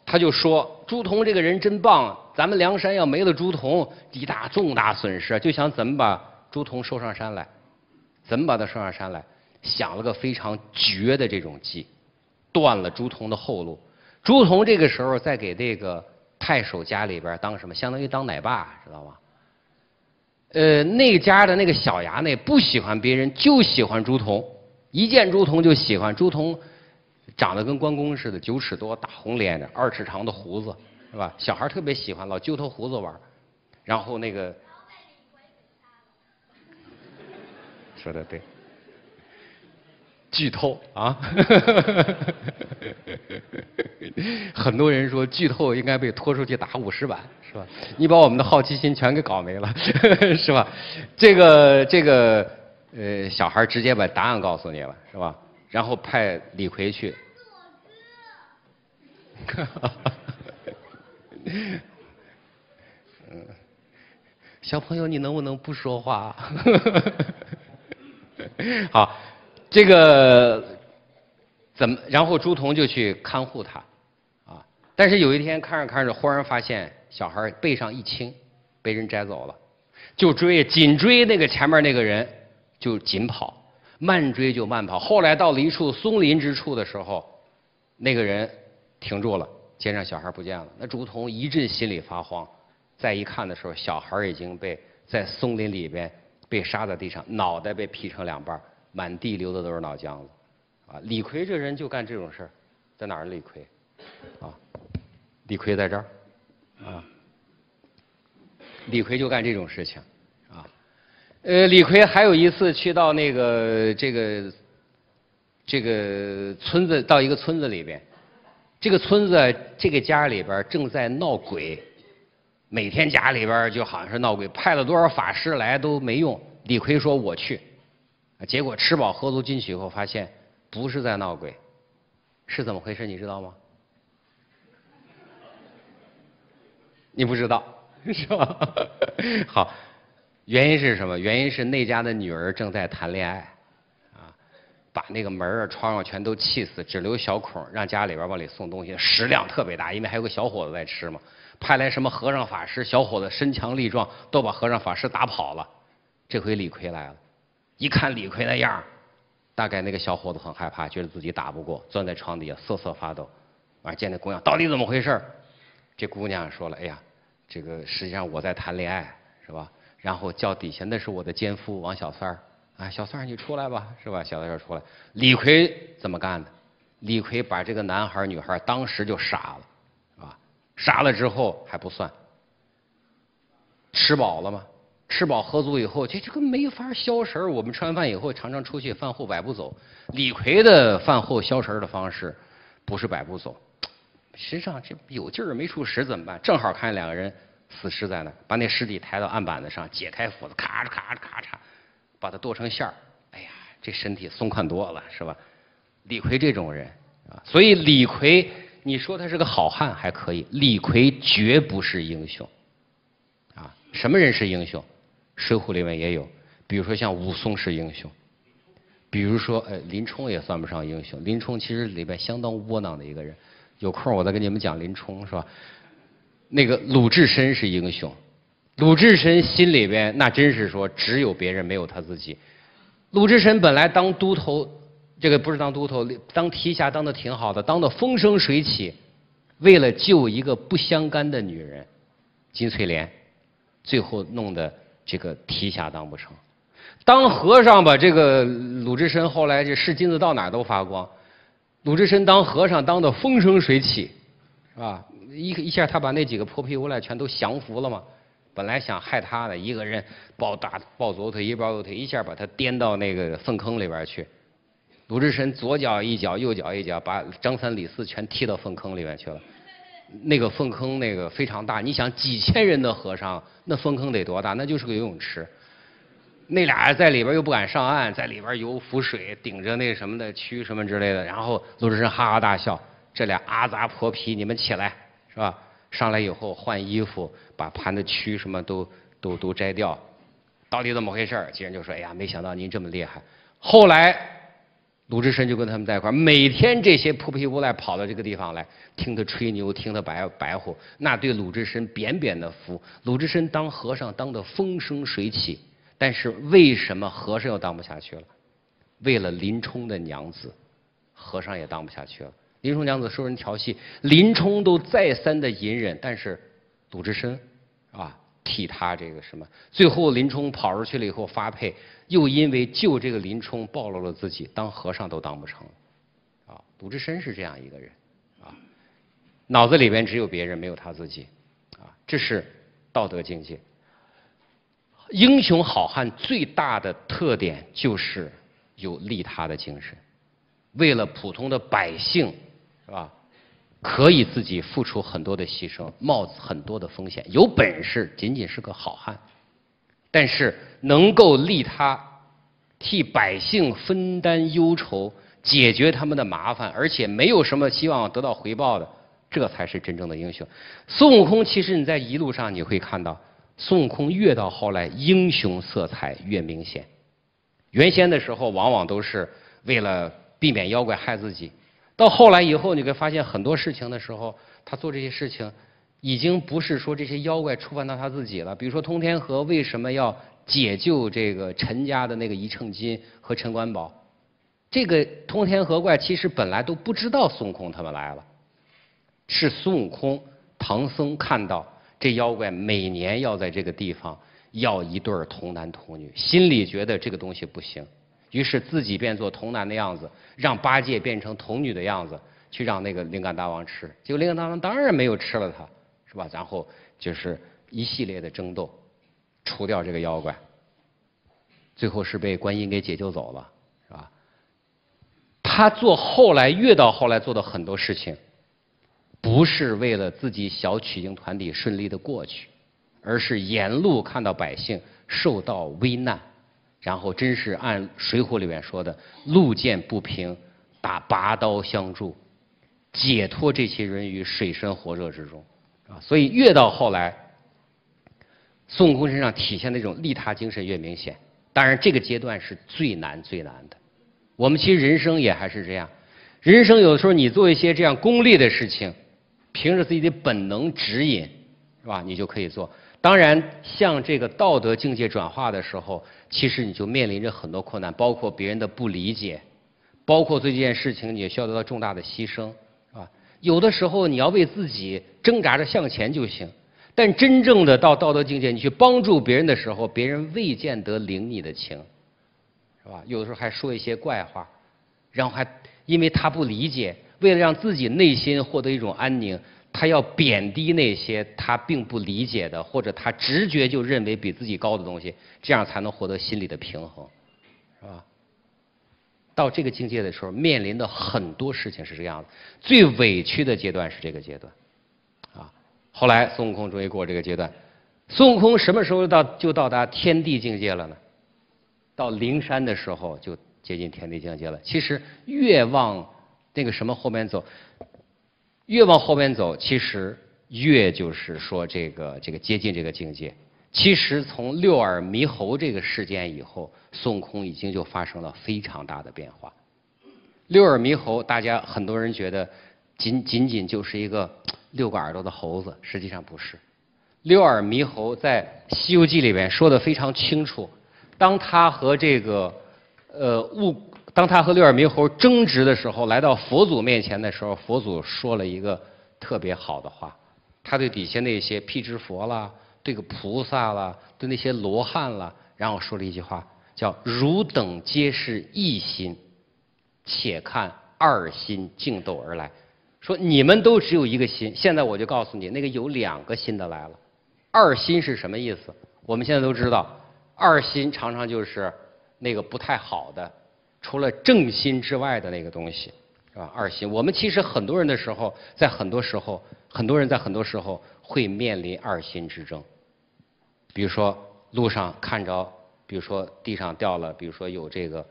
他就说朱仝这个人真棒，咱们梁山要没了朱仝，一大重大损失，就想怎么把朱仝收上山来，怎么把他收上山来。想了个非常绝的这种计，断了朱仝的后路。朱仝这个时候在给这个太守家里边当什么？相当于当奶爸，知道吗？呃，那家的那个小衙内不喜欢别人，就喜欢朱仝。一见朱仝就喜欢朱仝，长得跟关公似的，九尺多，大红脸的，二尺长的胡子，是吧？小孩特别喜欢，老揪他胡子玩。然后那个，说的对。剧透啊！很多人说剧透应该被拖出去打五十板，是吧？你把我们的好奇心全给搞没了，是吧？这个这个呃，小孩直接把答案告诉你了，是吧？然后派李逵去。嗯，小朋友，你能不能不说话？好。这个怎么？然后朱仝就去看护他，啊！但是有一天看着看着，忽然发现小孩背上一青，被人摘走了，就追，紧追那个前面那个人，就紧跑，慢追就慢跑。后来到了一处松林之处的时候，那个人停住了，肩上小孩不见了。那朱仝一阵心里发慌，再一看的时候，小孩已经被在松林里边被杀在地上，脑袋被劈成两半。满地流的都是脑浆子，啊！李逵这人就干这种事儿，在哪儿？李逵，啊，李逵在这儿，啊，李逵就干这种事情，啊，呃，李逵还有一次去到那个这个这个村子，到一个村子里边，这个村子这个家里边正在闹鬼，每天家里边就好像是闹鬼，派了多少法师来都没用。李逵说：“我去。”结果吃饱喝足进去以后，发现不是在闹鬼，是怎么回事？你知道吗？你不知道是吧？好，原因是什么？原因是那家的女儿正在谈恋爱，啊，把那个门啊、窗户全都气死，只留小孔，让家里边往里送东西，食量特别大，因为还有个小伙子在吃嘛。派来什么和尚法师，小伙子身强力壮，都把和尚法师打跑了。这回李逵来了，一看李逵那样，大概那个小伙子很害怕，觉得自己打不过，钻在床底下瑟瑟发抖。完见那姑娘，到底怎么回事？这姑娘说了：“哎呀，这个实际上我在谈恋爱，是吧？然后叫底下那是我的奸夫王小三儿，啊，小三儿你出来吧，是吧？小三儿出来。李逵怎么干的？李逵把这个男孩女孩当时就杀了，啊，杀了之后还不算，吃饱了吗？吃饱喝足以后，这这个没法消食我们吃完饭以后常常出去饭后百步走，李逵的饭后消食的方式不是百步走。身上这有劲儿没处使怎么办？正好看见两个人死尸在那，把那尸体抬到案板子上，解开斧子，咔嚓咔嚓咔嚓，把它剁成馅儿。哎呀，这身体松快多了，是吧？李逵这种人啊，所以李逵，你说他是个好汉还可以，李逵绝不是英雄。啊，什么人是英雄？《水浒》里面也有，比如说像武松是英雄，比如说呃林冲也算不上英雄。林冲其实里边相当窝囊的一个人。有空我再跟你们讲林冲是吧？那个鲁智深是英雄，鲁智深心里边那真是说只有别人没有他自己。鲁智深本来当都头，这个不是当都头，当提辖当的挺好的，当的风生水起。为了救一个不相干的女人金翠莲，最后弄得这个提辖当不成。当和尚吧，这个鲁智深后来这是金子到哪都发光。鲁智深当和尚当的风生水起，是吧？一一下他把那几个泼皮无赖全都降服了嘛。本来想害他的一个人抱大抱左腿一抱右腿，一下把他颠到那个粪坑里边去。鲁智深左脚一脚，右脚一脚，把张三李四全踢到粪坑里面去了。那个粪坑那个非常大，你想几千人的和尚，那粪坑得多大？那就是个游泳池。那俩人在里边又不敢上岸，在里边游浮水，顶着那什么的蛆什么之类的。然后鲁智深哈哈大笑：“这俩阿杂婆皮，你们起来，是吧？”上来以后换衣服，把盘的蛆什么都都都摘掉。到底怎么回事？几人就说：“哎呀，没想到您这么厉害。”后来鲁智深就跟他们在一块每天这些泼皮无赖跑到这个地方来听他吹牛，听他白白活，那对鲁智深扁扁的服。鲁智深当和尚当的风生水起。但是为什么和尚又当不下去了？为了林冲的娘子，和尚也当不下去了。林冲娘子受人调戏，林冲都再三的隐忍，但是鲁智深啊替他这个什么？最后林冲跑出去了以后发配，又因为救这个林冲暴露了自己，当和尚都当不成。啊，鲁智深是这样一个人啊，脑子里边只有别人，没有他自己啊，这是道德境界。英雄好汉最大的特点就是有利他的精神，为了普通的百姓，是吧？可以自己付出很多的牺牲，冒很多的风险，有本事仅仅是个好汉，但是能够利他，替百姓分担忧愁，解决他们的麻烦，而且没有什么希望得到回报的，这才是真正的英雄。孙悟空，其实你在一路上你会看到。孙悟空越到后来，英雄色彩越明显。原先的时候，往往都是为了避免妖怪害自己；到后来以后，你会发现很多事情的时候，他做这些事情，已经不是说这些妖怪触犯到他自己了。比如说，通天河为什么要解救这个陈家的那个一秤金和陈官宝？这个通天河怪其实本来都不知道孙悟空他们来了，是孙悟空、唐僧看到。这妖怪每年要在这个地方要一对童男童女，心里觉得这个东西不行，于是自己变做童男的样子，让八戒变成童女的样子，去让那个灵感大王吃。结果灵感大王当然没有吃了他，是吧？然后就是一系列的争斗，除掉这个妖怪，最后是被观音给解救走了，是吧？他做后来越到后来做的很多事情。不是为了自己小取经团体顺利的过去，而是沿路看到百姓受到危难，然后真是按《水浒》里面说的“路见不平，打拔刀相助，解脱这些人于水深火热之中，啊，所以越到后来，孙悟空身上体现那种利他精神越明显。当然，这个阶段是最难最难的。我们其实人生也还是这样，人生有的时候你做一些这样功利的事情，凭着自己的本能指引，是吧？你就可以做。当然，向这个道德境界转化的时候，其实你就面临着很多困难，包括别人的不理解，包括对这件事情你也需要得到重大的牺牲，啊，有的时候你要为自己挣扎着向前就行，但真正的到道德境界，你去帮助别人的时候，别人未见得领你的情，是吧？有的时候还说一些怪话，然后还因为他不理解，为了让自己内心获得一种安宁。他要贬低那些他并不理解的，或者他直觉就认为比自己高的东西，这样才能获得心理的平衡，是吧？到这个境界的时候，面临的很多事情是这样的。最委屈的阶段是这个阶段，啊，后来孙悟空终于过这个阶段。孙悟空什么时候到就到达天地境界了呢？到灵山的时候就接近天地境界了。其实越往那个什么后面走。越往后面走，其实越就是说这个这个接近这个境界。其实从六耳猕猴这个事件以后，孙悟空已经就发生了非常大的变化。六耳猕猴，大家很多人觉得仅仅仅就是一个六个耳朵的猴子，实际上不是。六耳猕猴在《西游记》里边说的非常清楚，当他和这个呃悟。当他和六耳猕猴争执的时候，来到佛祖面前的时候，佛祖说了一个特别好的话。他对底下那些辟支佛啦、对个菩萨啦、对那些罗汉啦，然后说了一句话，叫“汝等皆是一心，且看二心竞斗而来”。说你们都只有一个心，现在我就告诉你，那个有两个心的来了。二心是什么意思？我们现在都知道，二心常常就是那个不太好的。除了正心之外的那个东西，是吧？二心，我们其实很多人的时候，在很多时候，很多人在很多时候会面临二心之争。比如说路上看着，比如说地上掉了，比如说有这个，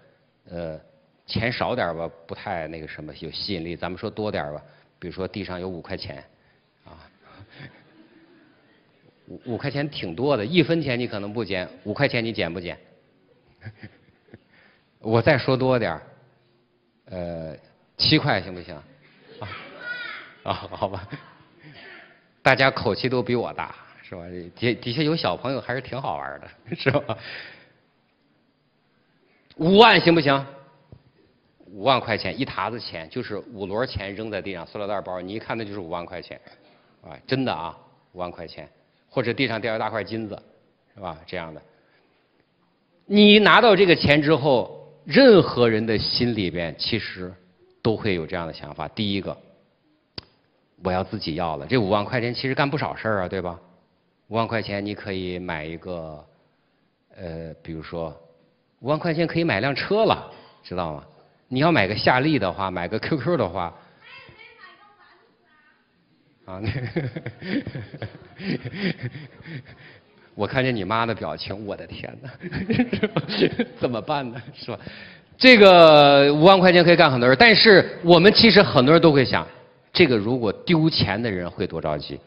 呃，钱少点吧，不太那个什么有吸引力。咱们说多点吧，比如说地上有五块钱，啊，五五块钱挺多的，一分钱你可能不捡，五块钱你捡不捡？我再说多点儿，呃，七块行不行？啊，啊，好吧，大家口气都比我大，是吧？底底下有小朋友还是挺好玩的，是吧？五万行不行？五万块钱一沓子钱，就是五摞钱扔在地上，塑料袋包，你一看那就是五万块钱，啊，真的啊，五万块钱，或者地上掉一大块金子，是吧？这样的，你拿到这个钱之后。任何人的心里边其实都会有这样的想法。第一个，我要自己要了。这五万块钱其实干不少事儿啊，对吧？五万块钱你可以买一个，呃，比如说，五万块钱可以买辆车了，知道吗？你要买个夏利的话，买个 QQ 的话，啊，那 我看见你妈的表情，我的天哪，怎么办呢？是吧？这个五万块钱可以干很多事，但是我们其实很多人都会想，这个如果丢钱的人会多着急。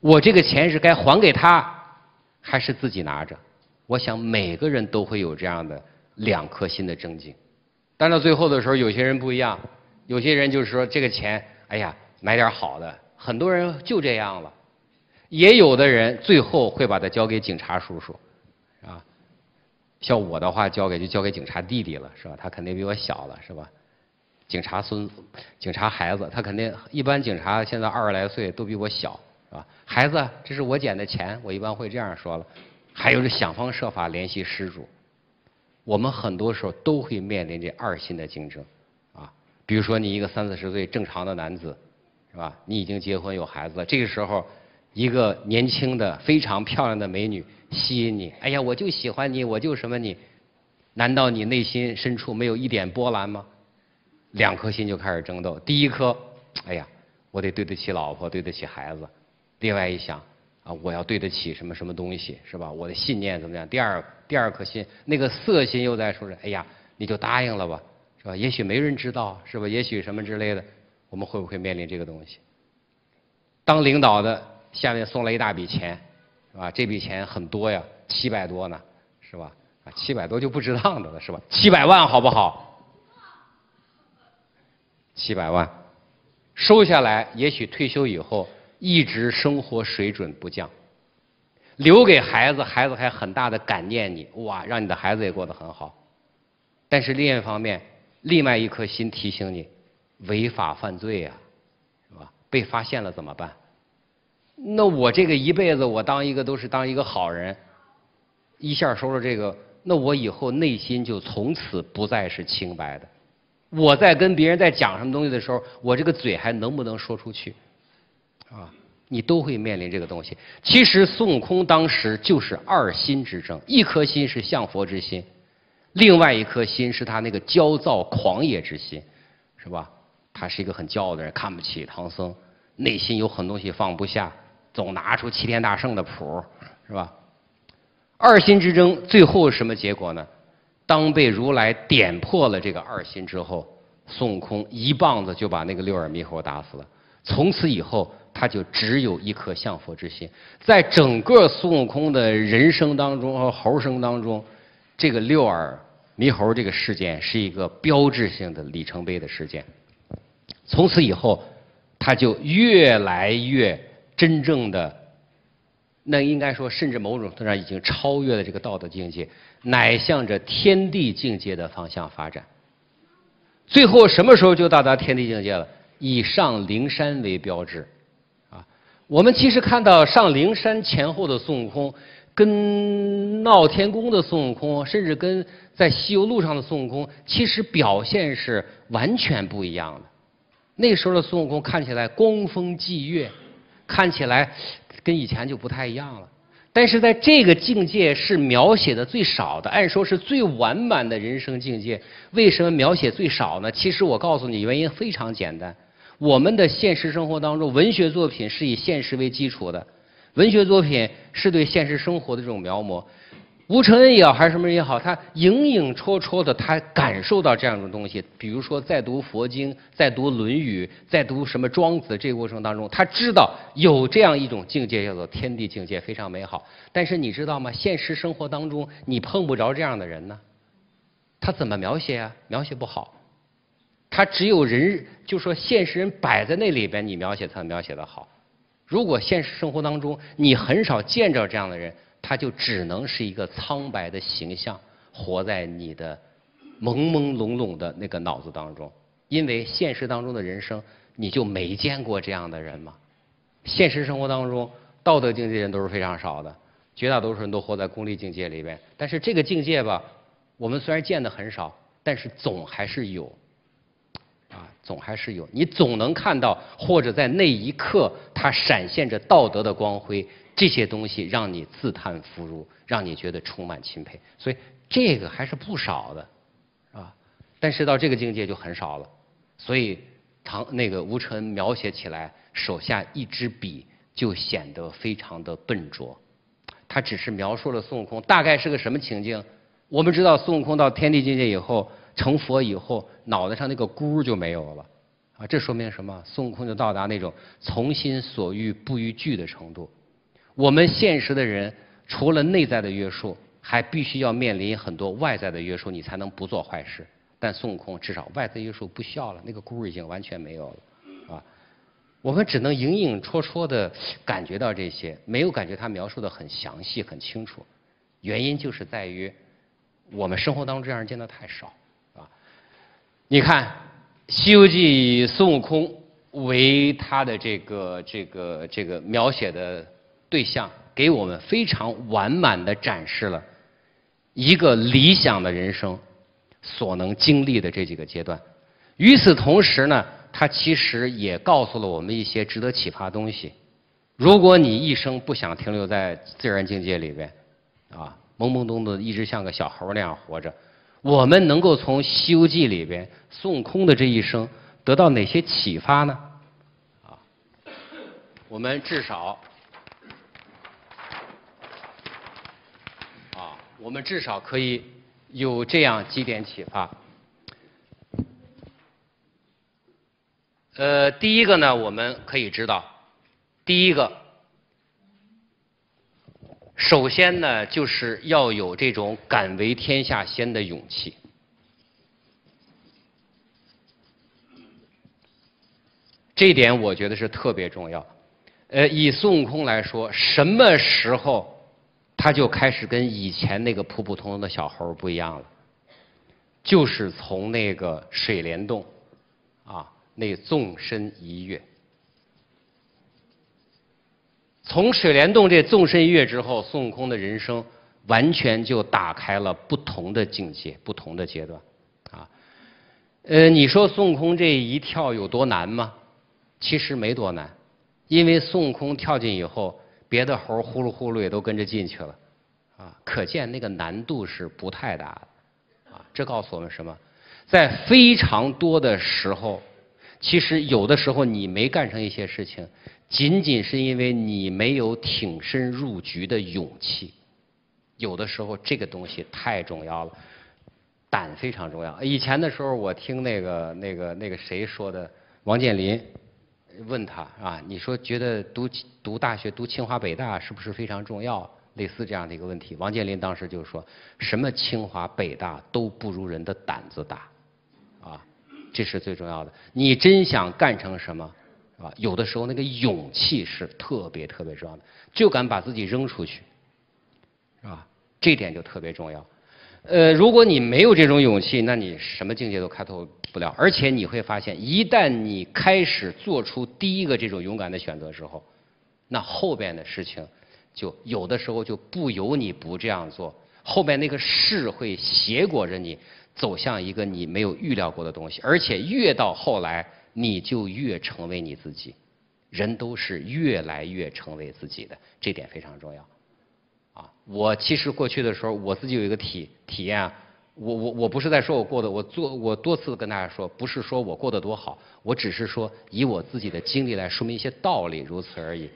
我这个钱是该还给他，还是自己拿着？我想每个人都会有这样的两颗心的正经。但到最后的时候，有些人不一样，有些人就是说这个钱，哎呀，买点好的。很多人就这样了。也有的人最后会把它交给警察叔叔，啊，像我的话交给就交给警察弟弟了，是吧？他肯定比我小了，是吧？警察孙子，警察孩子，他肯定一般警察现在二十来岁都比我小，是吧？孩子，这是我捡的钱，我一般会这样说了。还有是想方设法联系失主。我们很多时候都会面临这二心的竞争，啊，比如说你一个三四十岁正常的男子，是吧？你已经结婚有孩子，这个时候。一个年轻的、非常漂亮的美女吸引你，哎呀，我就喜欢你，我就什么你？难道你内心深处没有一点波澜吗？两颗心就开始争斗。第一颗，哎呀，我得对得起老婆，对得起孩子；另外一想，啊，我要对得起什么什么东西，是吧？我的信念怎么样？第二，第二颗心，那个色心又在说着，哎呀，你就答应了吧，是是吧？也许没人知道，是吧？也许什么之类的，我们会不会面临这个东西？当领导的下面送了一大笔钱，是吧？这笔钱很多呀，七百多呢，是吧？啊，七百多就不值当的了，是吧？七百万好不好？七百万收下来，也许退休以后一直生活水准不降。留给孩子，孩子还很大的感念你，哇，让你的孩子也过得很好。但是另一方面，另外一颗心提醒你，违法犯罪呀，是吧？被发现了怎么办？那我这个一辈子，我当一个都是当一个好人，一下收了这个，那我以后内心就从此不再是清白的。我在跟别人在讲什么东西的时候，我这个嘴还能不能说出去？啊？你都会面临这个东西。其实孙悟空当时就是二心之争，一颗心是向佛之心，另外一颗心是他那个焦躁狂野之心，是吧？他是一个很骄傲的人，看不起唐僧，内心有很多东西放不下，总拿出齐天大圣的谱，是吧？二心之争最后什么结果呢？当被如来点破了这个二心之后，孙悟空一棒子就把那个六耳猕猴打死了。从此以后。他就只有一颗向佛之心，在整个孙悟空的人生当中和猴生当中，这个六耳猕猴这个事件是一个标志性的里程碑的事件。从此以后，他就越来越真正的，那应该说，甚至某种程度上已经超越了这个道德境界，乃向着天地境界的方向发展。最后什么时候就到达天地境界了？以上灵山为标志。啊我们其实看到上灵山前后的孙悟空，跟闹天宫的孙悟空，甚至跟在西游路上的孙悟空，其实表现是完全不一样的。那时候的孙悟空看起来光风霁月，看起来跟以前就不太一样了。但是在这个境界是描写的最少的，按说是最完满的人生境界。为什么描写最少呢？其实我告诉你，原因非常简单。我们的现实生活当中，文学作品是以现实为基础的，文学作品是对现实生活的这种描摹。吴承恩也好，还是什么人也好，他影影绰绰的，他感受到这样一种东西。比如说，在读佛经，在读《论语》，在读什么庄子这个过程当中，他知道有这样一种境界叫做天地境界，非常美好。但是你知道吗？现实生活当中，你碰不着这样的人呢，他怎么描写啊？描写不好。他只有人，就说现实人摆在那里边，你描写才描写的好。如果现实生活当中你很少见着这样的人，他就只能是一个苍白的形象，活在你的朦朦胧胧的那个脑子当中。因为现实当中的人生，你就没见过这样的人吗？现实生活当中，道德境界人都是非常少的，绝大多数人都活在功利境界里边。但是这个境界吧，我们虽然见的很少，但是总还是有。啊，总还是有，你总能看到，或者在那一刻，它闪现着道德的光辉，这些东西让你自叹弗如，让你觉得充满钦佩，所以这个还是不少的，啊，但是到这个境界就很少了，所以唐那个吴承恩描写起来，手下一支笔就显得非常的笨拙，他只是描述了孙悟空大概是个什么情境，我们知道孙悟空到天地境界以后。成佛以后，脑袋上那个箍就没有了，啊，这说明什么？孙悟空就到达那种从心所欲不逾矩的程度。我们现实的人，除了内在的约束，还必须要面临很多外在的约束，你才能不做坏事。但孙悟空至少外在约束不需要了，那个箍已经完全没有了，啊，我们只能隐隐绰绰的感觉到这些，没有感觉他描述的很详细、很清楚。原因就是在于我们生活当中这样见的太少。啊你看，《西游记》孙悟空为他的这个这个这个描写的对象，给我们非常完满的展示了一个理想的人生所能经历的这几个阶段。与此同时呢，他其实也告诉了我们一些值得启发的东西。如果你一生不想停留在自然境界里边，啊，懵懵懂懂的一直像个小猴那样活着。我们能够从《西游记》里边孙悟空的这一生得到哪些启发呢？啊，我们至少啊，我们至少可以有这样几点启发。呃，第一个呢，我们可以知道，第一个，首先呢，就是要有这种敢为天下先的勇气。这一点我觉得是特别重要。呃，以孙悟空来说，什么时候他就开始跟以前那个普普通通的小猴不一样了？就是从那个水帘洞，啊，那纵身一跃。从水帘洞这纵身一跃之后，孙悟空的人生完全就打开了不同的境界、不同的阶段，啊，呃，你说孙悟空这一跳有多难吗？其实没多难，因为孙悟空跳进以后，别的猴呼噜呼噜也都跟着进去了，啊，可见那个难度是不太大的，啊，这告诉我们什么？在非常多的时候，其实有的时候你没干成一些事情，仅仅是因为你没有挺身入局的勇气。有的时候这个东西太重要了，胆非常重要。以前的时候，我听那个那个那个谁说的，王健林。问他啊，你说觉得读读大学读清华北大是不是非常重要？类似这样的一个问题，王健林当时就说什么清华北大都不如人的胆子大，啊，这是最重要的。你真想干成什么，啊，有的时候那个勇气是特别特别重要的，就敢把自己扔出去，是吧？这点就特别重要。呃，如果你没有这种勇气，那你什么境界都开拓不了。而且你会发现，一旦你开始做出第一个这种勇敢的选择之后，那后边的事情就有的时候就不由你不这样做，后边那个势会挟裹着你走向一个你没有预料过的东西。而且越到后来，你就越成为你自己。人都是越来越成为自己的，这点非常重要。啊，我其实过去的时候，我自己有一个体体验，我我我不是在说我过得，我做我多次跟大家说，不是说我过得多好，我只是说以我自己的经历来说明一些道理，如此而已。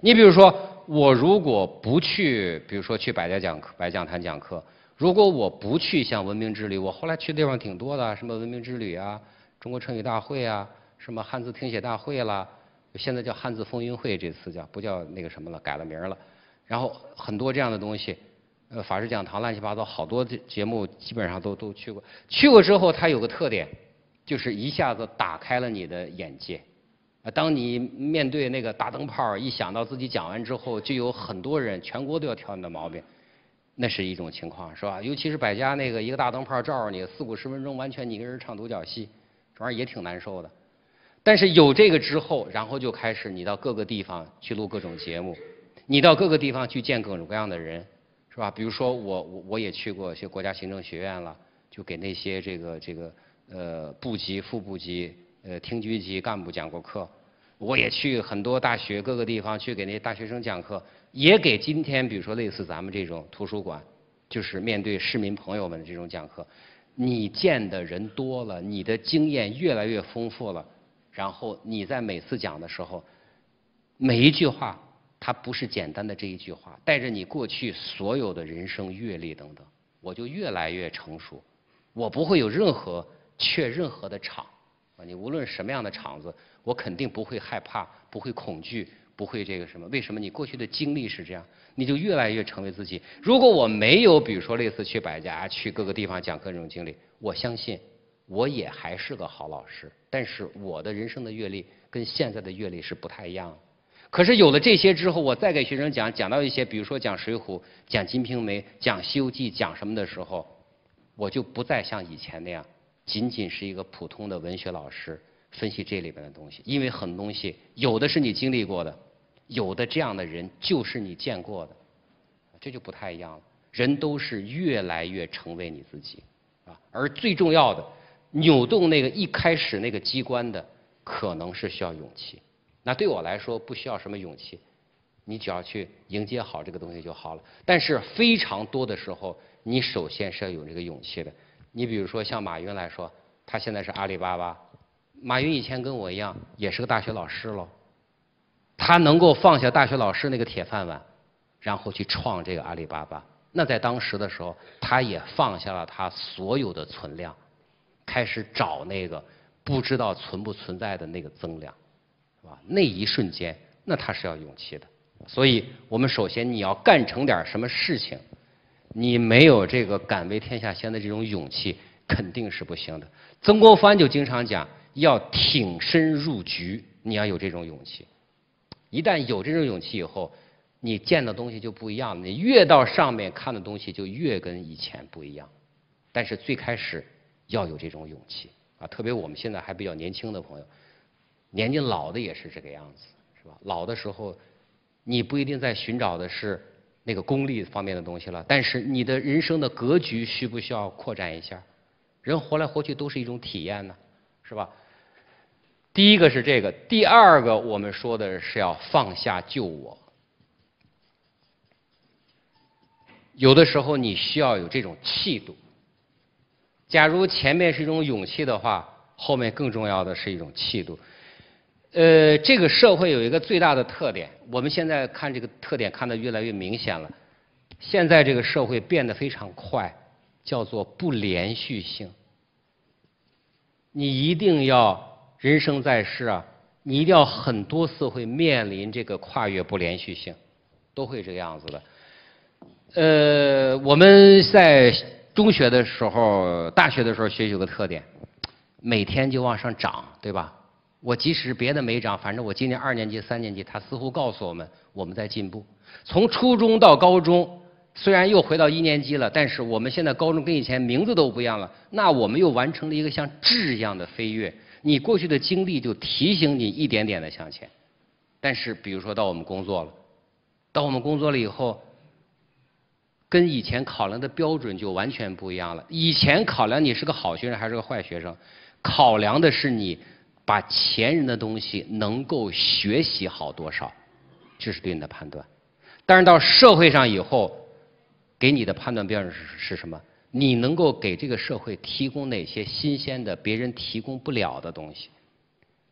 你比如说，我如果不去，比如说去百家讲课、百讲坛讲课，如果我不去像文明之旅，我后来去的地方挺多的，什么文明之旅啊，中国成语大会啊，什么汉字听写大会啦，现在叫汉字风云会，这次叫不叫那个什么了，改了名了。然后很多这样的东西，呃，法制讲堂乱七八糟，好多节节目基本上都都去过。去过之后，它有个特点，就是一下子打开了你的眼界。啊，当你面对那个大灯泡，一想到自己讲完之后，就有很多人全国都要挑你的毛病，那是一种情况，是吧？尤其是百家那个一个大灯泡照着你四五十分钟，完全你一个人唱独角戏，这玩意儿也挺难受的。但是有这个之后，然后就开始你到各个地方去录各种节目。你到各个地方去见各种各样的人，是吧？比如说我我我也去过一些国家行政学院了，就给那些这个这个呃部级、副部级、呃厅局级干部讲过课。我也去很多大学各个地方去给那些大学生讲课，也给今天比如说类似咱们这种图书馆，就是面对市民朋友们的这种讲课。你见的人多了，你的经验越来越丰富了，然后你在每次讲的时候，每一句话。它不是简单的这一句话，带着你过去所有的人生阅历等等，我就越来越成熟。我不会有任何缺任何的场，啊，你无论什么样的场子，我肯定不会害怕，不会恐惧，不会这个什么？为什么？你过去的经历是这样，你就越来越成为自己。如果我没有，比如说类似去百家、去各个地方讲课这种经历，我相信我也还是个好老师。但是我的人生的阅历跟现在的阅历是不太一样的。可是有了这些之后，我再给学生讲讲到一些，比如说讲《水浒》、讲《金瓶梅》、讲《西游记》、讲什么的时候，我就不再像以前那样，仅仅是一个普通的文学老师分析这里边的东西。因为很多东西，有的是你经历过的，有的这样的人就是你见过的，这就不太一样了。人都是越来越成为你自己，啊，而最重要的，扭动那个一开始那个机关的，可能是需要勇气。那对我来说不需要什么勇气，你只要去迎接好这个东西就好了。但是非常多的时候，你首先是要有这个勇气的。你比如说像马云来说，他现在是阿里巴巴。马云以前跟我一样，也是个大学老师喽。他能够放下大学老师那个铁饭碗，然后去创这个阿里巴巴。那在当时的时候，他也放下了他所有的存量，开始找那个不知道存不存在的那个增量，是吧？那一瞬间，那他是要勇气的。所以我们首先你要干成点什么事情，你没有这个敢为天下先的这种勇气，肯定是不行的。曾国藩就经常讲，要挺身入局，你要有这种勇气。一旦有这种勇气以后，你见的东西就不一样，你越到上面看的东西就越跟以前不一样。但是最开始要有这种勇气啊，特别我们现在还比较年轻的朋友，年纪老的也是这个样子，是吧？老的时候，你不一定在寻找的是那个功利方面的东西了，但是你的人生的格局需不需要扩展一下？人活来活去都是一种体验呢，是吧？第一个是这个，第二个我们说的是要放下旧我。有的时候你需要有这种气度。假如前面是一种勇气的话，后面更重要的是一种气度。呃，这个社会有一个最大的特点，我们现在看这个特点看得越来越明显了。现在这个社会变得非常快，叫做不连续性。你一定要。人生在世啊，你一定要很多次会面临这个跨越不连续性，都会这个样子的。呃，我们在中学的时候、大学的时候学习有个特点，每天就往上涨，对吧？我即使别的没涨，反正我今年二年级、三年级，他似乎告诉我们我们在进步。从初中到高中，虽然又回到一年级了，但是我们现在高中跟以前名字都不一样了，那我们又完成了一个像质一样的飞跃。你过去的经历就提醒你一点点的向前，但是比如说到我们工作了，到我们工作了以后，跟以前考量的标准就完全不一样了。以前考量你是个好学生还是个坏学生，考量的是你把前人的东西能够学习好多少，这是对你的判断。但是到社会上以后，给你的判断标准是是什么？你能够给这个社会提供哪些新鲜的、别人提供不了的东西？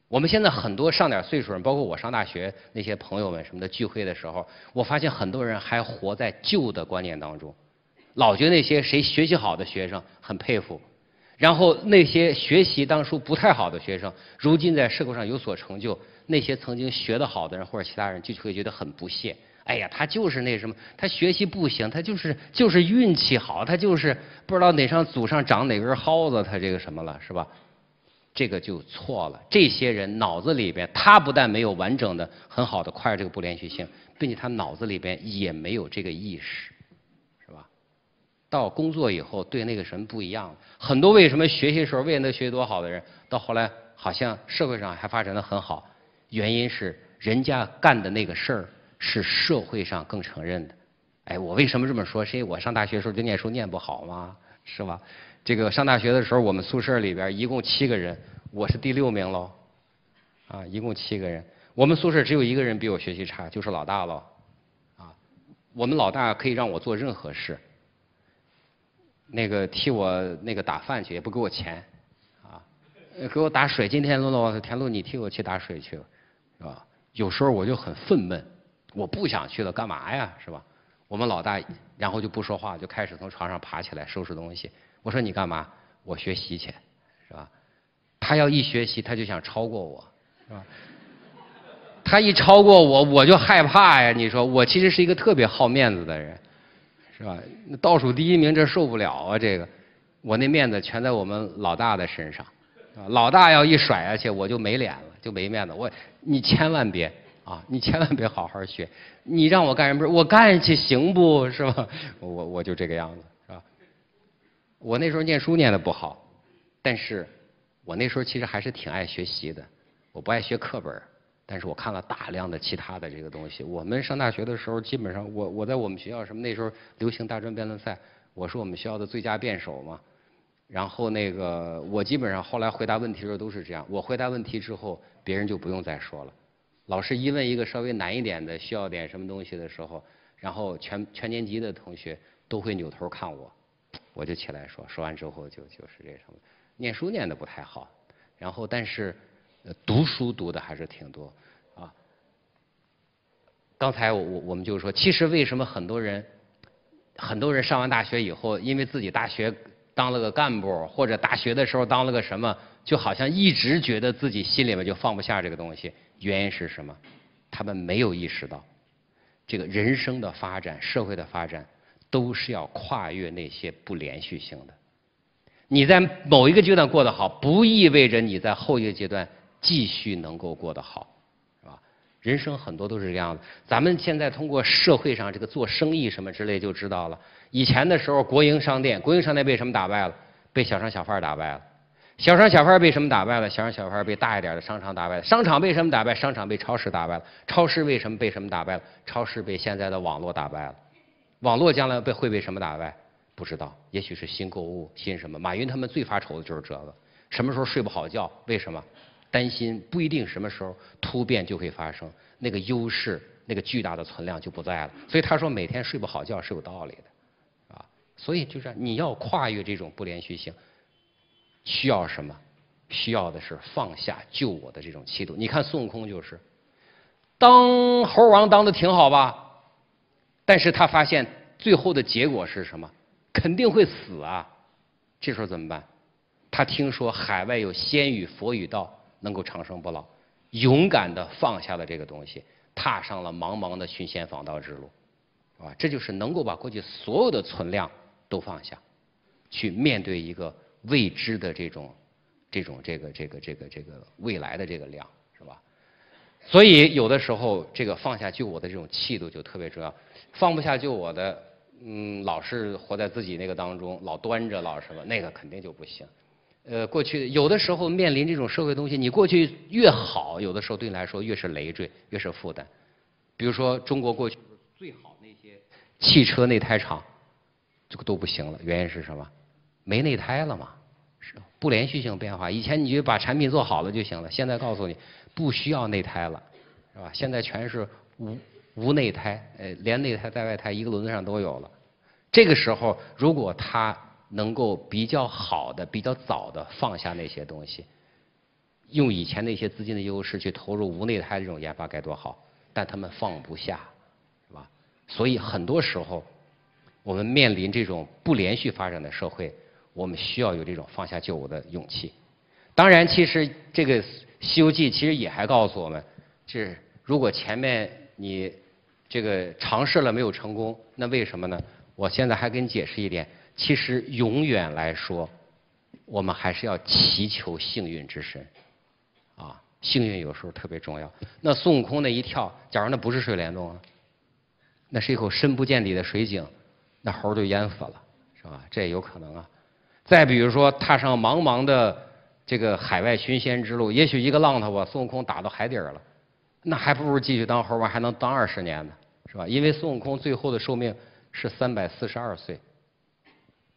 我们现在很多上点岁数人，包括我上大学那些朋友们什么的聚会的时候，我发现很多人还活在旧的观念当中，老觉得那些谁学习好的学生很佩服，然后那些学习当初不太好的学生，如今在社会上有所成就，那些曾经学得好的人或者其他人就会觉得很不屑。哎呀，他就是那什么，他学习不行，他就是就是运气好，他就是不知道哪上祖上长哪根蒿子，他这个什么了，是吧？这个就错了。这些人脑子里边，他不但没有完整的、很好的跨越这个不连续性，并且他脑子里边也没有这个意识，到工作以后，对那个什么不一样。很多为什么学习时候为能学习多好的人，到后来好像社会上还发展的很好，原因是人家干的那个事儿。是社会上更承认的，哎，我为什么这么说？是因为我上大学时候就念书念不好吗？是吧？这个上大学的时候，我们宿舍里边一共七个人，我是第六名喽，啊，一共七个人，我们宿舍只有一个人比我学习差，就是老大喽，啊，我们老大可以让我做任何事，那个替我那个打饭去也不给我钱，啊，给我打水，今天陆陆田路你替我去打水去，是吧？有时候我就很愤懑。我不想去了，干嘛呀？是吧？我们老大，然后就不说话，就开始从床上爬起来收拾东西。我说你干嘛？我学习去，是吧？他要一学习，他就想超过我，是吧？他一超过我，我就害怕呀。你说我其实是一个特别好面子的人，是吧？那倒数第一名这受不了啊！这个，我那面子全在我们老大的身上，老大要一甩下去，我就没脸了，就没面子。我，你千万别。啊，你千万别好好学，你让我干什么？我干去行不是吧？我我就这个样子，是吧？我那时候念书念的不好，但是我那时候其实还是挺爱学习的。我不爱学课本，但是我看了大量的其他的这个东西。我们上大学的时候，基本上我我在我们学校什么那时候流行大专辩论赛，我是我们学校的最佳辩手嘛。然后那个我基本上后来回答问题的时候都是这样，我回答问题之后，别人就不用再说了。老师一问一个稍微难一点的，需要点什么东西的时候，然后全全年级的同学都会扭头看我，我就起来说，说完之后就就是这什么，念书念的不太好，然后但是读书读的还是挺多啊。刚才我我我们就说，其实为什么很多人很多人上完大学以后，因为自己大学当了个干部，或者大学的时候当了个什么，就好像一直觉得自己心里面就放不下这个东西。原因是什么？他们没有意识到，这个人生的发展、社会的发展，都是要跨越那些不连续性的。你在某一个阶段过得好，不意味着你在后一个阶段继续能够过得好，是吧？人生很多都是这样的。咱们现在通过社会上这个做生意什么之类就知道了。以前的时候，国营商店，国营商店被什么打败了？被小商小贩打败了。小商小贩被什么打败了？小商小贩被大一点的商场打败了。商场被什么打败？商场被超市打败了。超市为什么被什么打败了？超市被现在的网络打败了。网络将来被会被什么打败？不知道，也许是新购物、新什么。马云他们最发愁的就是这个，什么时候睡不好觉？为什么？担心不一定什么时候突变就会发生，那个优势、那个巨大的存量就不在了。所以他说每天睡不好觉是有道理的，啊，所以就是你要跨越这种不连续性，需要什么？需要的是放下救我的这种气度。你看孙悟空就是，当猴王当的挺好吧，但是他发现最后的结果是什么？肯定会死啊！这时候怎么办？他听说海外有仙与佛与道能够长生不老，勇敢的放下了这个东西，踏上了茫茫的寻仙访道之路，啊，这就是能够把过去所有的存量都放下，去面对一个未知的这种、这种、这个、这个、这个、这个未来的这个量，是吧？所以有的时候这个放下救我的这种气度就特别重要，放不下救我的。嗯，老是活在自己那个当中，老端着，老什么，那个肯定就不行。呃，过去有的时候面临这种社会东西，你过去越好，有的时候对你来说越是累赘，越是负担。比如说，中国过去最好那些汽车内胎厂，这个都不行了，原因是什么？没内胎了嘛，是不连续性变化。以前你就把产品做好了就行了，现在告诉你不需要内胎了，是吧？现在全是无。无内胎，呃，连内胎带外胎一个轮子上都有了。这个时候，如果他能够比较好的、比较早的放下那些东西，用以前那些资金的优势去投入无内胎这种研发，该多好！但他们放不下，是吧？所以很多时候，我们面临这种不连续发展的社会，我们需要有这种放下旧我的勇气。当然，其实这个《西游记》其实也还告诉我们，是如果前面你。这个尝试了没有成功，那为什么呢？我现在还给你解释一点，其实永远来说，我们还是要祈求幸运之神，啊，幸运有时候特别重要。那孙悟空那一跳，假如那不是水帘洞啊，那是一口深不见底的水井，那猴就淹死了，是吧？这也有可能啊。再比如说，踏上茫茫的这个海外寻仙之路，也许一个浪头把孙悟空打到海底儿了，那还不如继续当猴王，还能当二十年呢。是吧？因为孙悟空最后的寿命是三百四十二岁，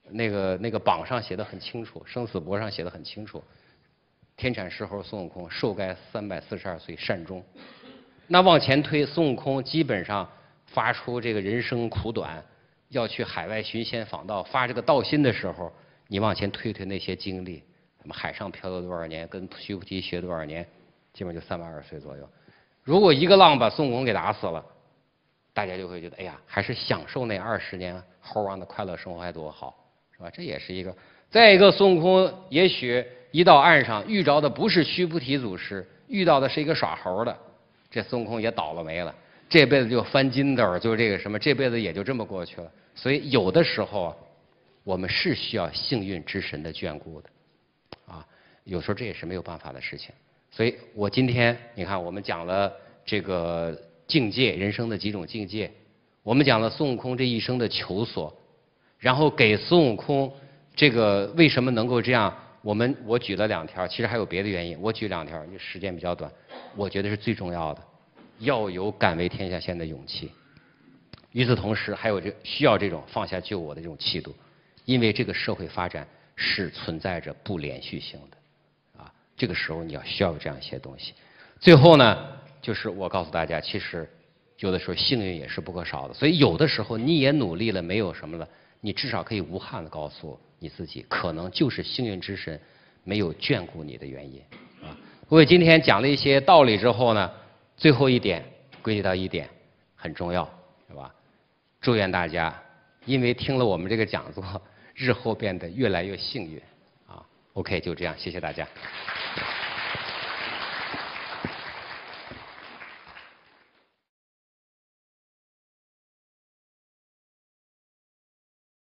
那个那个榜上写的很清楚，生死簿上写的很清楚，天产石猴孙悟空寿该三百四十二岁善终。那往前推，孙悟空基本上发出这个人生苦短，要去海外寻仙访道，发这个道心的时候，你往前推推那些经历，什么海上漂了多少年，跟徐菩提学多少年，基本就三百二十岁左右。如果一个浪把孙悟空给打死了。大家就会觉得，哎呀，还是享受那二十年猴王的快乐生活还多好，是吧？这也是一个。再一个，孙悟空也许一到岸上遇着的不是须菩提祖师，遇到的是一个耍猴的，这孙悟空也倒了霉了，这辈子就翻筋斗，就这个什么，这辈子也就这么过去了。所以有的时候啊，我们是需要幸运之神的眷顾的，啊，有时候这也是没有办法的事情。所以我今天你看，我们讲了这个。境界，人生的几种境界，我们讲了孙悟空这一生的求索，然后给孙悟空这个为什么能够这样？我们我举了两条，其实还有别的原因，我举两条，因为时间比较短，我觉得是最重要的，要有敢为天下先的勇气。与此同时，还有这需要这种放下救我的这种气度，因为这个社会发展是存在着不连续性的，啊，这个时候你要需要这样一些东西。最后呢？就是我告诉大家，其实有的时候幸运也是不可少的，所以有的时候你也努力了，没有什么了，你至少可以无憾的告诉你自己，可能就是幸运之神没有眷顾你的原因啊。各位今天讲了一些道理之后呢，最后一点归结到一点很重要，是吧？祝愿大家因为听了我们这个讲座，日后变得越来越幸运啊。OK，就这样，谢谢大家。